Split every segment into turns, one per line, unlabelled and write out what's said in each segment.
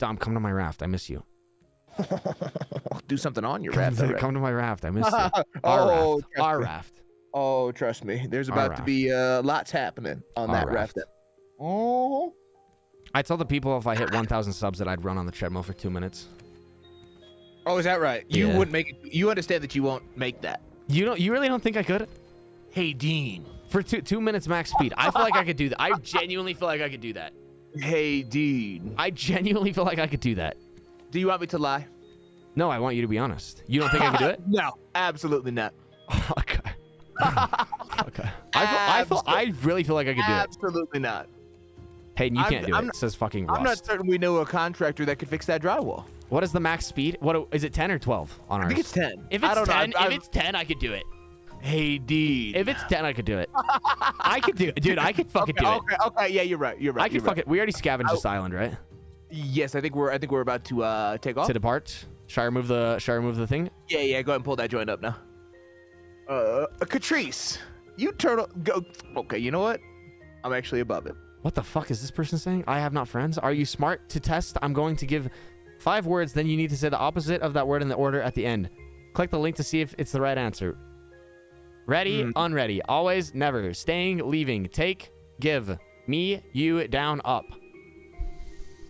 Dom, come to my raft. I miss you.
Do something on your raft. already.
come to my raft. I miss you. Our
oh,
raft. Our
me.
raft.
Oh, trust me. There's about to be uh, lots happening on
Our
that
raft.
raft. Oh.
I told the people if I hit 1,000 subs that I'd run on the treadmill for two minutes.
Oh, is that right? You
Yeah.
wouldn't make it. You understand that you won't make that.
You don't. You really don't think I could?
Hey, Dean.
For two two minutes max speed. I feel like I could do that. I genuinely feel like I could do that.
Hey, Dean.
I genuinely feel like I could do that.
Do you want me to lie?
No, I want you to be honest. You don't think I could do it?
no, absolutely not.
okay. okay. I feel, I feel. I really feel like I could do it.
Absolutely not.
Hayden, you
I'm-
can't do
I'm
it.
not-
It says fucking rust.
I'm not certain we know a contractor that could fix that drywall.
What is the max speed? What is it? 10 or 12 on
I think it's 10.
If
I
it's
don't know.
10,
I've-
if it's 10, I could do it.
Hey, Dean.
If it's 10, I could do it. I could do it, dude. I could fucking
okay,
do it.
okay, okay, yeah, you're right. You're right.
I could
you're right.
fucking. We already scavenged this island, right?
Yes, I think we're. I think we're about to uh take off.
To depart. Shall I remove the? Shall I remove the thing?
Yeah, yeah. Go ahead and pull that joint up now. Uh, Catrice, you turtle. Go. Okay, you know what? I'm actually above it.
What the fuck is this person saying? I have not friends. Are you smart to test? I'm going to give five words. Then you need to say the opposite of that word in the order at the end. Click the link to see if it's the right answer. Ready,
Hmm.
unready, always, never, staying, leaving, take, give, me, you, down, up.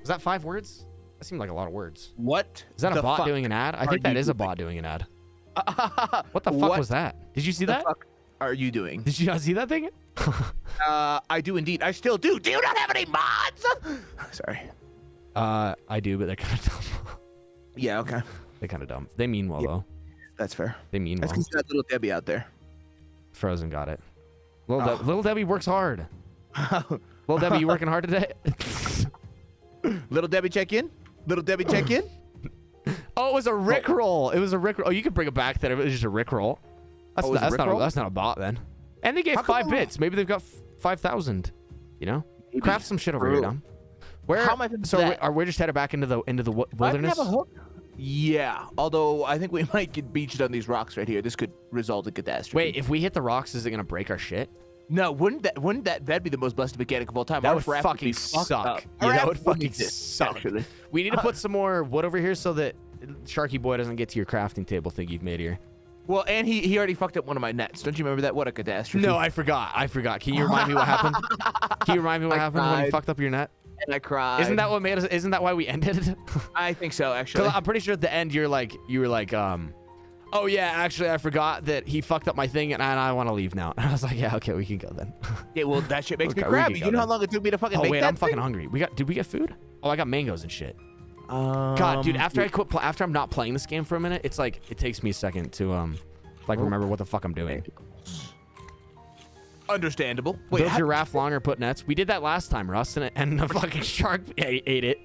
Is that five words? That seemed like a lot of words.
What?
Is that a bot doing an ad? I think that is a bot doing an ad. What the fuck
What
was that? Did you see
the
that?
fuck are you doing?
Did you not see that thing?
Uh, I do indeed. I still do. Do you not have any mods? Sorry.
Uh, I do, but they're kind of dumb.
Yeah. Okay.
they're kind of dumb. They mean well
Yeah.
though.
That's fair.
They mean
That's
well.
because you got little Debbie out there.
Frozen got it. Little,
Oh.
De- little Debbie works hard. Little Debbie, you working hard today?
little Debbie, check in. Little Debbie, check in.
oh, it was a Rick oh. roll. It was a Rick. Oh, you could bring it back. That it was just a Rick roll. That's,
Oh,
not,
a
that's not. A,
Rickroll?
that's not a bot then. And they gave
How
five bits. Maybe they've got f- five thousand. You know, craft some shit over here, Dom. Where?
How am I
so
that?
are we just headed back into the into the wi-
Do I
wilderness?
have a hook? Yeah. Although I think we might get beached on these rocks right here. This could result in a catastrophe.
Wait, if we hit the rocks, is it gonna break our shit?
No, wouldn't that wouldn't that that'd be the most busted mechanic of all time?
That would fucking suck. Yeah, that would fucking suck.
Actually.
We need to put some more wood over here so that Sharky Boy doesn't get to your crafting table thing you've made here.
Well, and he he already fucked up one of my nets. Don't you remember that? What a catastrophe!
No, I forgot. I forgot. Can you remind me what happened? Can you remind me what
I
happened when you
cried.
fucked up your net?
And I cried.
Isn't that what made us? Isn't that why we ended?
I think so. Actually,
I'm pretty sure at the end you're like, you were like, um, oh yeah, actually I forgot that he fucked up my thing and I, and I want to leave now. And I was like, yeah, okay, we can go then.
yeah. Well, that shit makes
Okay,
me crabby. You know how long it took me to fucking
oh
make
wait, I'm fucking
thing?
hungry. We got? Did we get food? Oh, I got mangoes and shit.
Um,
God, dude, after I quit, after I'm not playing this game for a minute, it's like it takes me a second to um, like remember what the fuck I'm doing.
Understandable. Wait,
Build
how-
your raft longer, put nets. We did that last time, Russ, and, and the fucking shark ate, ate it.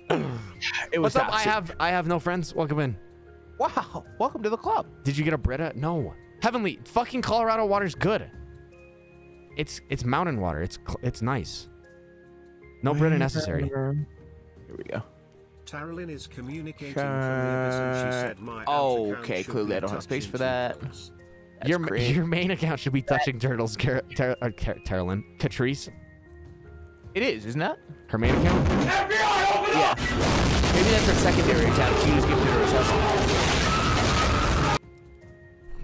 it was
What's up? I have I have no friends. Welcome in.
Wow, welcome to the club.
Did you get a Brita? No. Heavenly, fucking Colorado water's good. It's it's mountain water. It's it's nice. No Brita necessary.
Here we go.
Tarylin is communicating from the abyss and she said my
Oh,
alt account
okay, clearly I don't have space for that.
Turtles.
That's
Your
great.
your main account should be touching turtles. Car- Tar- uh, Car- Carolyn, Catrice,
It is, isn't that?
her main account.
Yeah. Maybe that's her secondary account. She just gives it to herself.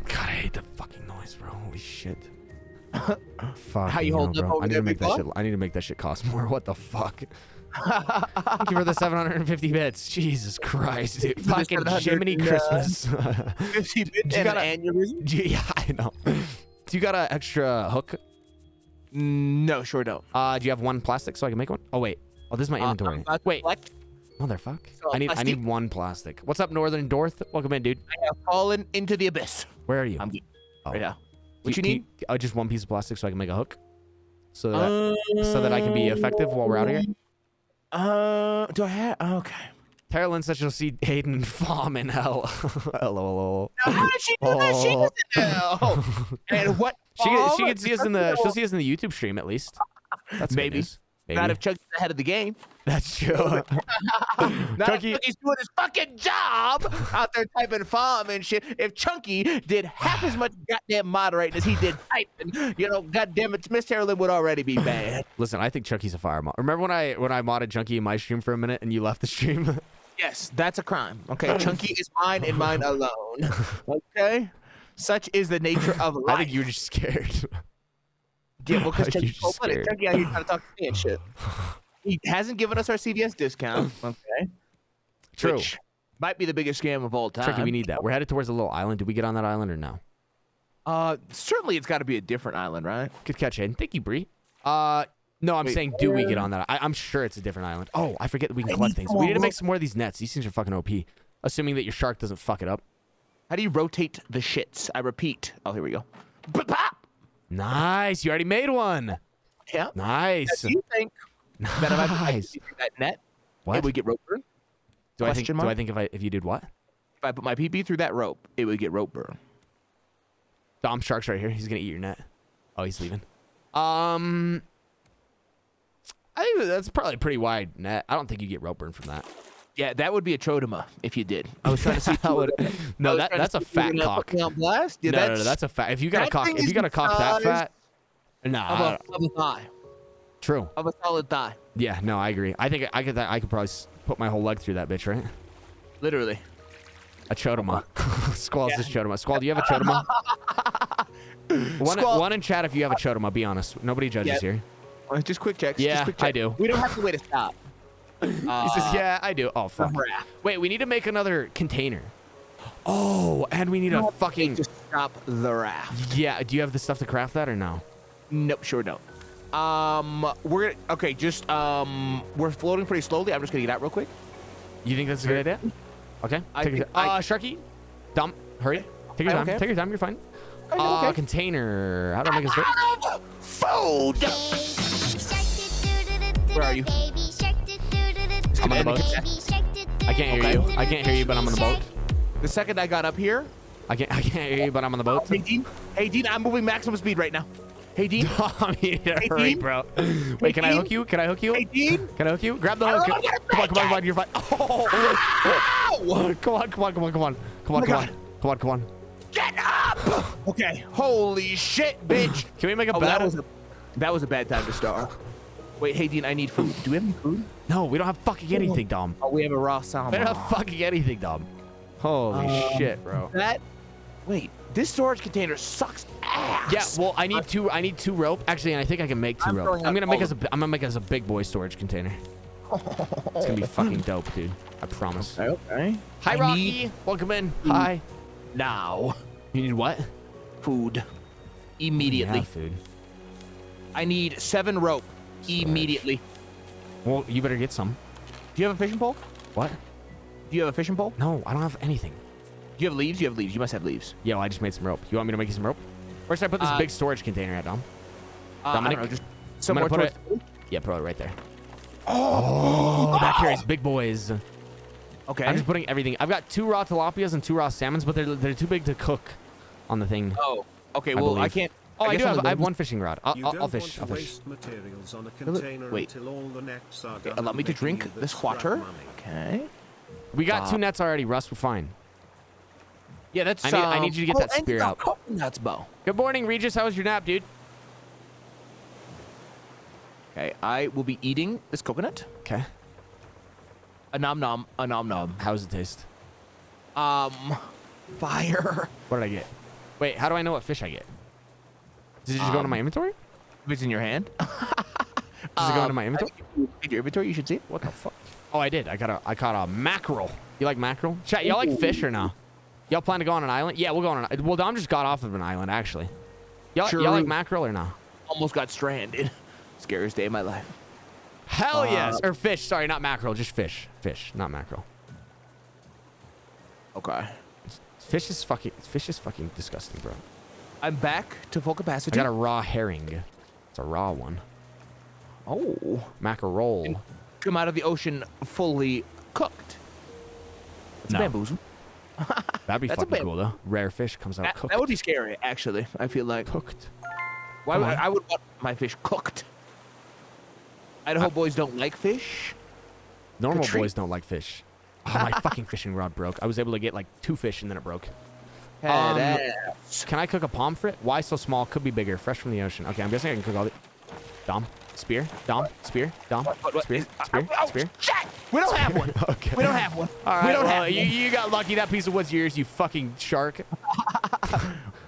God, I hate the fucking noise, bro. Holy shit. Fuck.
How you holding up
I need to make
big
that shit. I need to make that shit cost more. What the fuck? Thank you for the 750 bits. Jesus Christ, dude. Fucking
700
Jiminy
and, uh,
Christmas.
50 bit
You
and
gotta-
an aneurysm?
yeah, I know. Do you got an extra hook?
No, sure don't.
Uh, do you have one plastic so I can make one? Oh wait. Oh, this is my
Uh,
inventory.
I'm
Wait,
collect-
motherfuck.
So,
I need I need one plastic. What's up, Northern Dorth? Welcome in, dude.
I have fallen into the abyss.
Where are you?
I'm good.
Oh.
Right now.
Do
What you
can
need?
oh, just one piece of plastic so I can make a hook. So that so that I can be effective while we're out here.
Uh, do I have? Okay.
Carolyn said she'll see Hayden and Fom in hell. LOL.
Now, how did she do that? She
Oh.
doesn't know. And what?
She she can see us in the she'll see us in the YouTube stream at least. That's good
Maybe.
news. Maybe.
Not if Chucky's ahead of the game.
That's true.
Not
Chucky-
if Chucky's doing his fucking job out there typing farm and shit. If Chunky did half as much goddamn moderating as he did typing, you know, goddamn it, Miss Carolyn would already be bad.
Listen, I think Chucky's a fire mod. Remember when I when I modded Chunky in my stream for a minute and you left the stream?
Yes, that's a crime. Okay, Chunky is mine and mine alone. Okay, such is the nature of life.
I think you were just scared.
Yeah, well, because
You're
Chunky's
just
cold blooded.
scared.
Chunky out here trying to talk to me and shit. He hasn't given us our CVS discount. Okay,
True.
which might be the biggest scam of all time.
Tricky, we need that. We're headed towards a little island. Did we get on that island or no?
Uh, certainly it's got to be a different island, right?
Good catch, Aiden. Thank you, Bree. Uh, no, I'm
Wait,
saying, do we get on that? I, I'm sure it's a different island. Oh, I forget that we can collect things. We need to make some more of these nets. These things are fucking OP. Assuming that your shark doesn't fuck it up.
How do you rotate the shits? I repeat. Oh, here we go.
Nice. You already made one.
Yeah. Now,
Nice.
Do you think that if I put my
Nice.
PP through that net,
What?
it would get rope burn?
do I think?
question
Do I think if I if you did what?
If I put my PP through that rope, it would get rope burn.
Dom Shark's right here. He's gonna eat your net. Oh, he's leaving. Um, I think that's probably a pretty wide net. I don't think you get rope burn from that.
Yeah, that would be a Chotama if you did. I was trying to see.
how would- no, that that's a
see if you were
fat cock.
Yeah,
no,
that's,
no, no, that's a fat. If you got a cock, if you got a cock that fat, nah,
of a, thigh,
true.
of a solid thigh,
Yeah, no, I agree. I think I could that I could probably put my whole leg through that bitch, right?
literally.
A chotama. Squall's just chotama. Squall, do you have a chotama? one, one in chat if you have a chotama. Be honest. Nobody judges
Yeah.
here.
Just quick checks.
Yeah,
just quick
I do.
We don't have to wait to stop.
He says, "Yeah, I do." Oh fuck.
raft.
Wait, we need to make another container. Oh, and we need a fucking.
Just stop the raft.
Yeah. Do you have the stuff to craft that or no?
Nope, sure don't. Um, we're gonna okay. Just um, we're floating pretty slowly. I'm just gonna get out real quick.
You think that's a good idea? Okay.
I
Take your
think
time.
I-
Uh, Sharky, dump. Hurry. Take your
I'm
time.
okay.
Take your time. You're fine.
I'm
Uh,
okay.
container. How do I make a store?
Food.
Where are you?
I'm on the boat. I can't hear
Okay.
you. I can't hear you, but I'm on the boat.
The second I got up here,
I can't. I can't hear you, but I'm on the boat.
hey Dean, hey Dean, I'm moving maximum speed right now. Hey Dean,
I mean,
Hey,
hurry,
Dean?
bro. Wait, can I hook you? Can I hook you?
hey Dean.
Can I hook you? Grab the hook.
don't
Come on, come on, come on. You're fine. Oh, oh. oh, oh. Come on, come on, come on, come on. Come on, oh
my
come on. Come on, come on.
Get up! Okay. Holy shit, bitch.
Can we make a
Oh, that
battle?
was a that was a bad time to start. Wait, hey Dean, I need food. Do we have any food?
No, we don't have fucking anything, Dom.
Oh, we have a raw salmon.
We
salmon.
don't have fucking anything, Dom. Holy
Um,
shit, bro.
That. Wait, this storage container sucks ass.
Yeah, well, I need two. I need two rope. Actually, and I think I can make 2
I'm
rope. I'm gonna make us a. I'm gonna make us a big boy storage container. It's gonna be fucking dope, dude. I promise.
Okay. okay.
Hi,
I
Rocky.
need
Welcome in. Hi.
now
You need what?
food. Immediately.
Yeah, food.
I need seven rope. Immediately.
Well, you better get some.
Do you have a fishing pole?
What?
Do you have a fishing pole?
No, I don't have anything.
Do you have leaves? You have leaves. You must have leaves.
Yo, I just made some rope. You want me to make you some rope? Where should I put this
Uh,
big storage container at, Dom?
Uh, I
Dominic,
don't know, just
I'm
somewhere
gonna put it. Yeah, put it right there. Oh, that carries big boys.
Okay.
I'm just putting everything. I've got two raw tilapias and two raw salmons, but they're they're too big to cook on the thing.
Oh. Okay.
I
Well, I, can't.
Oh, I,
guess
do have. I have one fishing rod. I'll, I'll, I'll fish. I'll fish.
waste materials on a
Wait,
container
wait.
until all the nets are
Okay, allow me to drink this water.
money.
Okay.
We got two
Uh,
nets already. Russ, we're fine.
Yeah, that's.
I need- I
um,
need you to get
oh,
that spear out.
Coconuts, Bo.
Good morning, Regis. How was your nap, dude?
Okay, I will be eating this coconut.
Okay.
A nom nom. A nom nom.
How does it taste?
Um, fire.
What did I get? Wait, how do I know what fish I get? Does it just go into
Um,
my inventory?
It's in your hand.
Does it go into
um,
my inventory?
In your inventory, you should see it.
What the fuck? Oh, I did. I got a. I caught a mackerel. You like mackerel? Chat. Y'all like fish or no? Y'all plan to go on an island? Yeah, we'll go on an. Well, Dom just got off of an island actually. Y'all,
True.
y'all like mackerel or no?
Almost got stranded. Scariest day of my life.
Hell
Uh,
yes. Or fish. Sorry, not mackerel. Just fish. Fish, not mackerel.
Okay.
Fish is fucking. Fish is fucking disgusting, bro.
I'm back to full capacity.
I got a raw herring. It's a raw one.
oh.
Mackerel.
Come out of the ocean fully cooked. It's
No.
bamboozle.
That'd be
That's
fucking cool though. Rare fish comes out
That,
cooked.
that would be scary, actually. I feel like.
cooked.
Why would. I would want my fish cooked. Idaho boys don't like fish.
Normal boys don't like fish. Oh, my fucking fishing rod broke. I was able to get like two fish and then it broke.
Head
Um,
ass.
Can I cook a pomfret? Why so small? Could be bigger. Fresh from the ocean. Okay, I'm guessing I can cook all the. Dom. Spear. Dom. Spear. Dom.
What- what-
Spear. Spear.
oh,
Spear.
Shit! We don't have one.
Okay.
We don't have one.
All right.
we don't
well,
have
you,
one.
you got lucky. That piece of wood's yours. You fucking shark.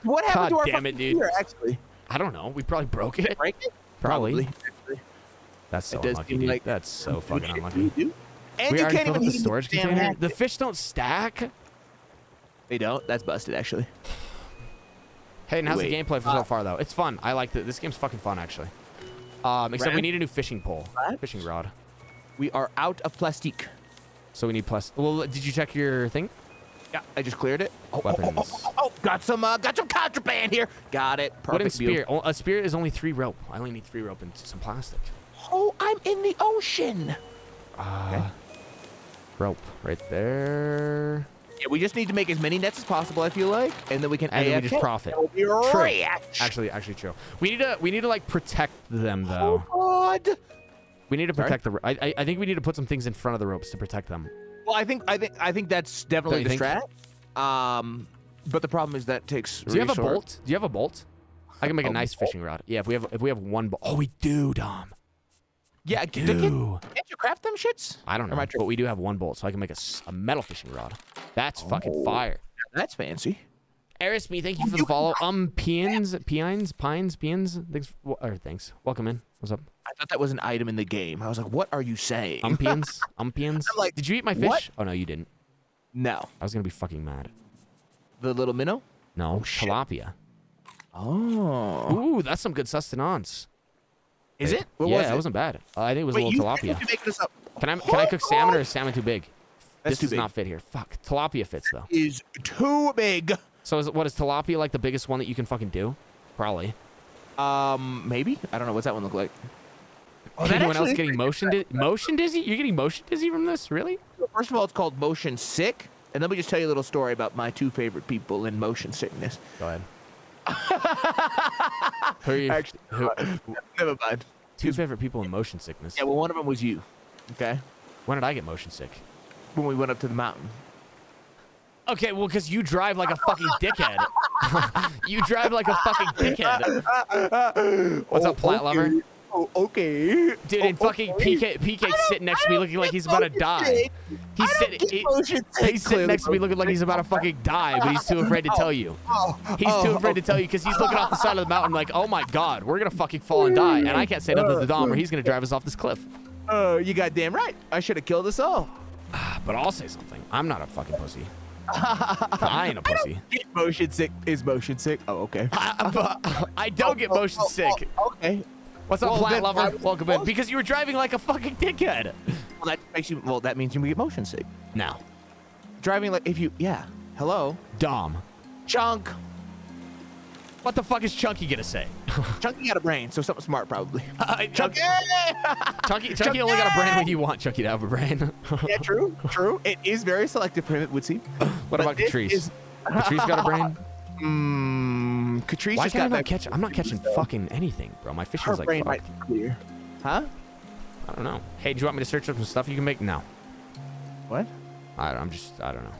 What happened
God
to our
damn it, dude.
gear, actually?
I don't know. We probably broke it.
Break it?
Probably.
actually.
That's so unlucky. dude.
like-
That's so fucking unlucky.
And
We
you can't even
the storage container.
hat.
The fish don't stack.
They don't. That's busted, actually.
Hey, and how's
Wait,
the gameplay for
uh,
so far though? It's fun. I like it. This game's fucking fun actually. Um, except we need a new fishing pole,
What?
fishing rod.
We are out of plastique.
So we need plus. Well, did you check your thing?
Yeah, I just cleared it. Oh, oh, oh,
Weapons.
oh, oh, oh, got some, uh, got some contraband here. Got it. Perfect.
Wooden
deal.
spear. Oh, A spear is only three rope. I only need three rope and some plastic.
Oh, I'm in the ocean.
Uh, Rope right there.
Yeah, we just need to make as many nets as possible. I feel like, and then we can.
And then we just profit. True. Actually, actually true. We need to we need to like protect them though.
Oh God.
We need to
Sorry?
protect the. I, I think we need to put some things in front of the ropes to protect them.
Well, I think I think I think that's definitely the
think?
strat. Um, but the problem is that takes.
Do you have a bolt? Do you have a bolt? I can make a
A
nice fishing rod. Yeah, if we have if we have one bolt. Oh, we do, Dom.
Yeah, can,
Do.
can, can't you craft them shits?
I don't know,
am I
but we do have one bolt, so I can make a metal fishing rod. That's fucking
Oh.
fire.
That's fancy.
Erisme, thank you for the
You-
follow. Um, Pians, Pines, Pines, Pians. Thanks, w- or thanks. Welcome in. What's up?
I thought that was an item in the game. I was like, what are you saying?
Umpians, Umpians.
I'm like,
Did you eat my fish?
what?
Oh no, you didn't.
no,
I was gonna be fucking mad.
the little minnow.
No,
shit.
tilapia.
Oh,
Ooh, that's some good sustenance.
Is it? What
yeah,
was
it
it?
wasn't bad. Uh, I think it was
Wait,
a little tilapia.
you're this up?
Can I can I cook salmon or is salmon too big?
That's
this does
big.
not fit here. Fuck. Tilapia fits though.
Is too big.
So is what is tilapia like the biggest one that you can fucking do? Probably.
Um, maybe. I don't know. What's that one look like? Oh, that
Anyone else getting motion di- motion dizzy? You're getting motion dizzy from this? Really?
First of all, it's called motion sick. And let me just tell you a little story about my two favorite people in motion sickness.
Go ahead. Who are you?
Actually,
who,
Never mind.
two favorite people in motion sickness.
Yeah, well, one of them was you. Okay.
When did I get motion sick?
When we went up to the mountain.
Okay, well, because you drive like a fucking dickhead. you drive like a fucking dickhead. What's up, oh, Plat Lover?
Oh, okay.
Dude, and
Oh,
fucking
okay.
PK PK's sitting next to me looking like he's about to die. He's sitting he- he's sitting next to me looking like he's about to fucking die, but he's too afraid to tell you. Oh, he's too oh, afraid to tell you because he's looking off the side of the mountain like, oh my god, we're gonna fucking fall and die, and I can't say nothing to the Dom or he's gonna drive us off this cliff.
Oh, you got damn right. I should have killed us all.
Ah, but I'll say something. I'm not a fucking pussy. I ain't a pussy.
Get motion sick is motion sick. Oh, okay.
I, I don't get
Oh, oh
motion
oh,
sick.
oh, okay.
What's up,
well,
Plat Lover? Welcome in. Because you were driving like a fucking dickhead.
Well, that makes you. Well, that means you get motion sick.
Now,
Driving like if you. Yeah. Hello.
Dom.
Chunk.
What the fuck is Chunky gonna say?
Chunky got a brain, so something smart probably.
Uh,
Chunky.
Chunky, Chunky only got a brain when you want Chunky to have a brain.
yeah, true. True. It is very selective for him. It would seem.
what
But
about Catrice?
is-
Catrice got a brain?
Mmm. Catrice
Why
just
can't I not catch? I'm not catching fucking anything, bro. My fishing's like
brain
fucked.
might be clear. Huh?
I don't know. Hey, do you want me to search up some stuff you can make? No.
What?
I don't, I'm just, I don't know.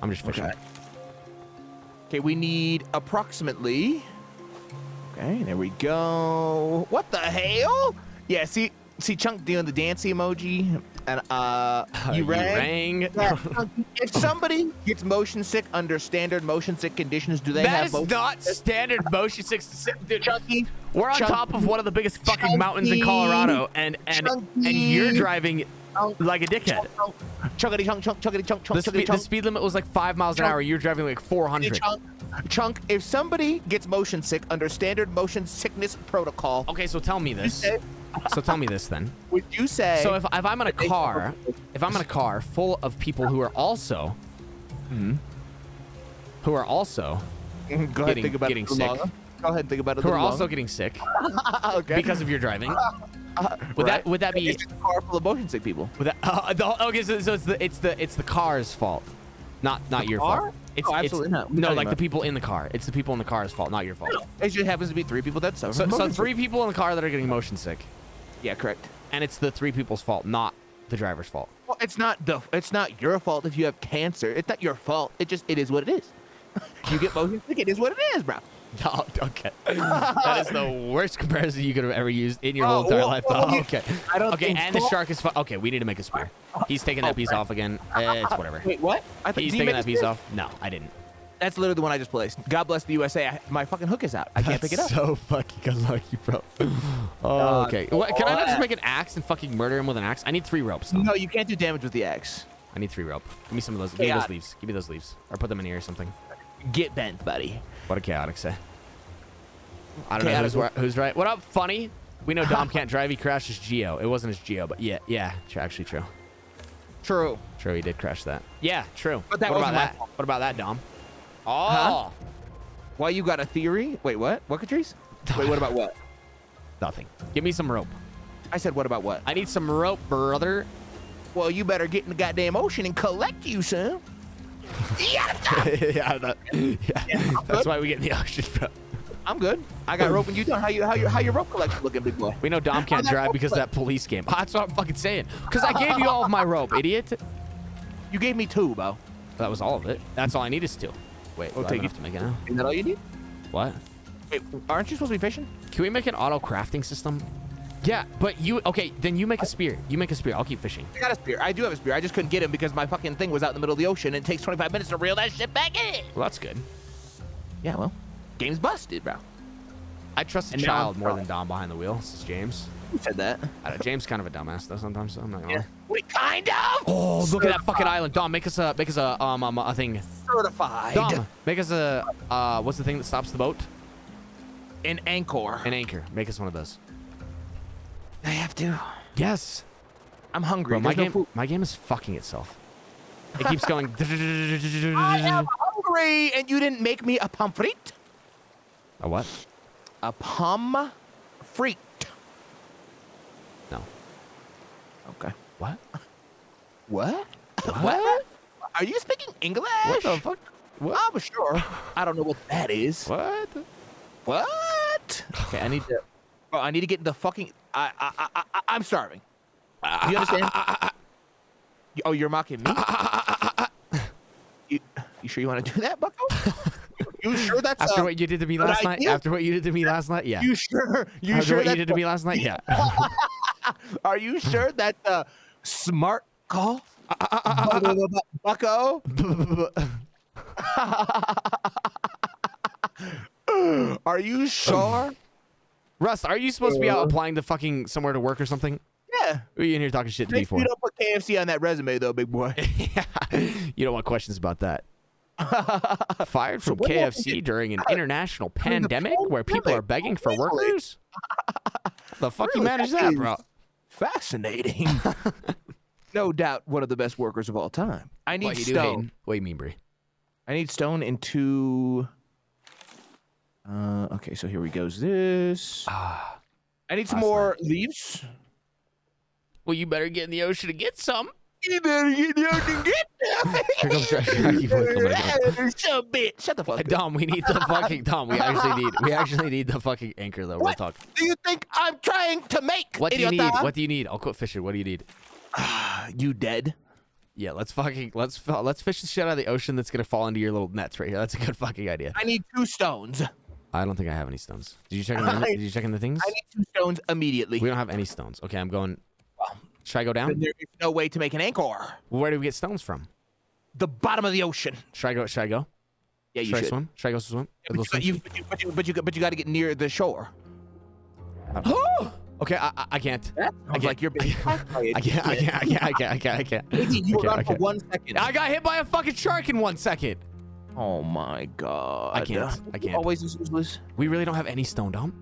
I'm just fishing.
Okay. Okay, we need approximately. Okay, there we go. What the hell? Yeah, see, see, Chunk doing the dancey emoji, and uh, you rang.
rang.
Yeah, Chunky, if somebody gets motion sick under standard motion sick conditions, do they
That
have
is
motion
not standard motion six. si- Dude,
Chunky?
we're on
Chunky,
top of one of the biggest fucking mountains in Colorado, and and and you're driving like a dickhead.
Chunkity chunk chunk chunkity chunk chunk
The, speed, the speed limit was like five miles an hour. You're driving like 400.
Chunk, chunk. If somebody gets motion sick under standard motion sickness protocol,
Okay, so tell me this. So tell me this then.
would you say?
So if, if I'm in a car, if I'm in a car full of people who are also,
Hmm?
who are also,
Go ahead,
getting-
think about
getting
it
sick.
longer. Go ahead, and think about it.
who are
little
also
longer.
getting sick
okay.
because of your driving, would
Right.
that would that be?
It's just a car full of motion sick people.
Would that, uh, the, okay, so, so it's the it's the it's the car's fault, not not your
car?
fault. It's,
Oh,
it's-
absolutely not. What are
No,
talking
like the people in the car. It's the people in the car's fault, not your fault.
It just happens to be three people that suffer.
So, so
motion
three people in the car that are getting motion sick,
sick. Yeah, correct.
and it's the three people's fault, not the driver's fault.
Well, it's not the. It's not your fault if you have cancer. It's not your fault. It just. It is what it is. you get motion sick. It is what it is, bro.
No, okay. that is the worst comparison you could have ever used in your
Oh,
whole entire
well,
life. Oh, okay.
I don't
Okay, and the shark is fu- Okay, we need to make a spear. He's taking that
Oh,
piece off again. Eh, it's whatever.
Wait, what? I thought
He's taking that piece off. No, I didn't.
That's literally the one I just placed. God bless the USA. I, my fucking hook is out. I can't pick it up.
so fucking unlucky, bro. Oh, okay. What, can I not just make an axe and fucking murder him with an axe? I need three ropes. Though.
No, you can't do damage with the axe.
I need three rope. Give me some of those. Give me those leaves. Give me those leaves. Or put them in here or something.
Get bent, buddy.
What a chaotic say. I don't know
Chaotic.
who's, who's right. What up, funny? We know Dom can't drive. He crashed his Geo. It wasn't his Geo, but yeah, yeah, actually true.
True.
True, he did crash that. Yeah, true.
But that
what about that?
fault.
What about that, Dom? Oh,
Huh? Why you got a theory? Wait, what? What, Catrice? Wait, what about what?
nothing. Give me some rope.
I said, what about what?
I need some rope, brother.
Well, you better get in the goddamn ocean and collect you some. yeah,
that, yeah. That's why we get in the ocean, bro.
I'm good. I got rope and you done. How you how you how your rope collection looking, big boy?
We know Dom can't drive because of that police game. That's what I'm fucking saying. Because I gave you all of my rope, idiot.
You gave me two, bro.
That was all of it. That's all I need is two. Wait,
We'll take
have to make it now.
Is that all you need?
What?
Wait, aren't you supposed to be fishing?
Can we make an auto crafting system? Yeah, but you okay? Then you make a spear. You make a spear. I'll keep fishing.
I got a spear. I do have a spear. I just couldn't get him because my fucking thing was out in the middle of the ocean and it takes 25 minutes to reel that shit back in.
Well, that's good.
Yeah, well, game's busted, bro.
I trust a
And now
child more than Dom behind the wheel. This is James.
Who said that?
I don't, James kind of a dumbass though sometimes. So I'm not gonna. lie.
Wait, kind of.
Oh, look at that fucking island, Dom. Make us a make us a um, um a thing.
certified.
Dom, make us a uh what's the thing that stops the boat?
An anchor.
An anchor. Make us one of those.
I have to.
Yes.
I'm hungry.
Bro, my
There's no
game
food.
my game is fucking itself. It keeps going.
I am hungry, and you didn't make me a pomfret.
a what?
A pom frite.
No.
Okay.
What?
What?
What?
Are you speaking English?
What the fuck? What?
I'm sure. I don't know what that is.
What?
What?
Okay, I need to.
Bro, I need to get the fucking. I I I, I I'm starving. Do you understand? Oh, you're mocking me. you, you sure you want to do that, Bucko? you sure that's
After
uh,
what you did to me last night. After what you did to me last night. Yeah.
You sure? You
After
sure
what you did to me last night. Yeah.
Are you sure that the smart call? Bucko? Are you sure?
Russ, are you supposed to be out uh-huh. applying to fucking somewhere to work or something?
yeah.
Who are you in here talking shit to me
Make
for?
you don't put KFC on that resume though, big boy. yeah.
you don't want questions about that. Fired from
happened
KFC during an international pandemic where people are begging for workers? the fuck you
Really?
manage
That
that, bro?
Fascinating. no doubt one of the best workers of all time. I need
What you do,
stone.
Hayden? What do you mean, Brie?
I need stone into. Uh, okay, so here we goes. This.
Ah.
I need some
last
more leaves.
Well, you better get in the ocean to get some.
You better get down and get
Here comes Sharky Boy coming again.
Some bitch. Shut the fuck up.
Dom, we need the fucking Dom. We actually need. We actually need the fucking anchor though. Real
What
talk.
do you think I'm trying to make?
What do you need? What do you need? I'll quit fishing. What do you need?
you dead?
Yeah, let's fucking let's fi- let's fish the shit out of the ocean that's gonna fall into your little nets right here. That's a good fucking idea.
I need two stones.
I don't think I have any stones. Did you check in the, Did you check in the things?
I need two stones immediately.
We don't have any stones. Okay, I'm going.
Well,
Should I go down?
Then there is no way to make an anchor.
Where do we get stones from?
The bottom of the ocean.
Should I go? Should I go?
Yeah, you
should,
should.
I swim? Should I go swim?
Yeah, but,
swim?
you, but, you, but, you, but you but you got to get near the shore. Oh.
okay, I, I, can't. I can't.
like you're being attacked by a
I can't. I can't. I can't. I can't. I can't. I can't.
You were gone for one second.
I got hit by a fucking shark in one second.
Oh my god.
I can't. I can't.
Always is useless.
We really don't have any stone, Dom.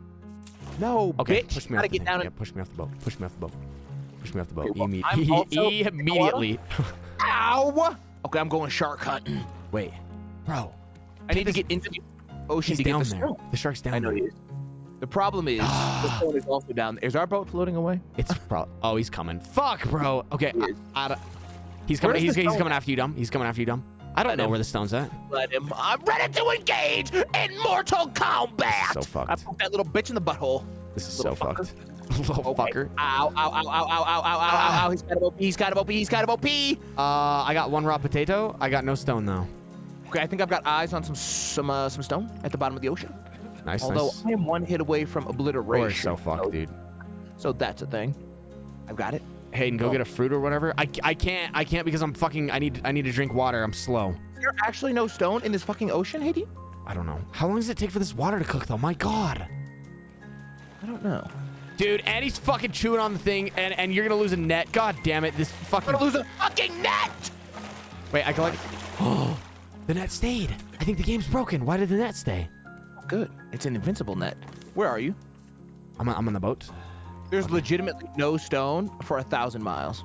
No,
Okay,
bitch.
push me
gotta
off the
get
thing.
down
Yeah, push me off the boat. Push me off the boat. Push me off the boat.
Okay, well,
Imme-
I'm also-
immediately.
ow. Okay, I'm going shark hunting.
Wait, bro.
I need to get into the ocean
He's
to get
down
the
there.
stone.
The shark's down
I know
there.
he is. The problem is the stone is also down. Is our boat floating away?
It's pro. Oh, he's coming. Fuck, bro. Okay, I. I he's coming. He's, he's coming after you, dumb. He's coming after you, dumb. I don't
Let
know
him.
where the stone's at.
Let him. I'm ready to engage in Mortal Kombat.
So fucked.
I poked that little bitch in the butthole.
This is so
Little fucker.
fucked. Little
Okay.
fucker.
Ow, ow, ow, ow, ow, ow, ow, ow, ow, ow. He's got him OP. He's got him OP. He's got him OP.
Uh, I got one raw potato. I got no stone though.
Okay, I think I've got eyes on some some uh, some stone at the bottom of the ocean.
Nice,
Although
nice.
I am one hit away from obliteration.
We're so fucked, dude.
So that's a thing. I've got it.
Hayden, go
Oh.
get a fruit or whatever. I, I can't. I can't because I'm fucking. I need. I need to drink water. I'm slow.
Is there actually no stone in this fucking ocean, Haiti?
I don't know. How long does it take for this water to cook, though? My God.
I don't know.
Dude, and he's fucking chewing on the thing, and, and you're gonna lose a net. God damn it. This fucking.
I'm gonna lose a fucking net!
Wait, I can like. Oh, the net stayed. I think the game's broken. Why did the net stay?
Good. It's an invincible net. Where are you?
I'm, I'm on the boat.
There's legitimately no stone for a thousand miles.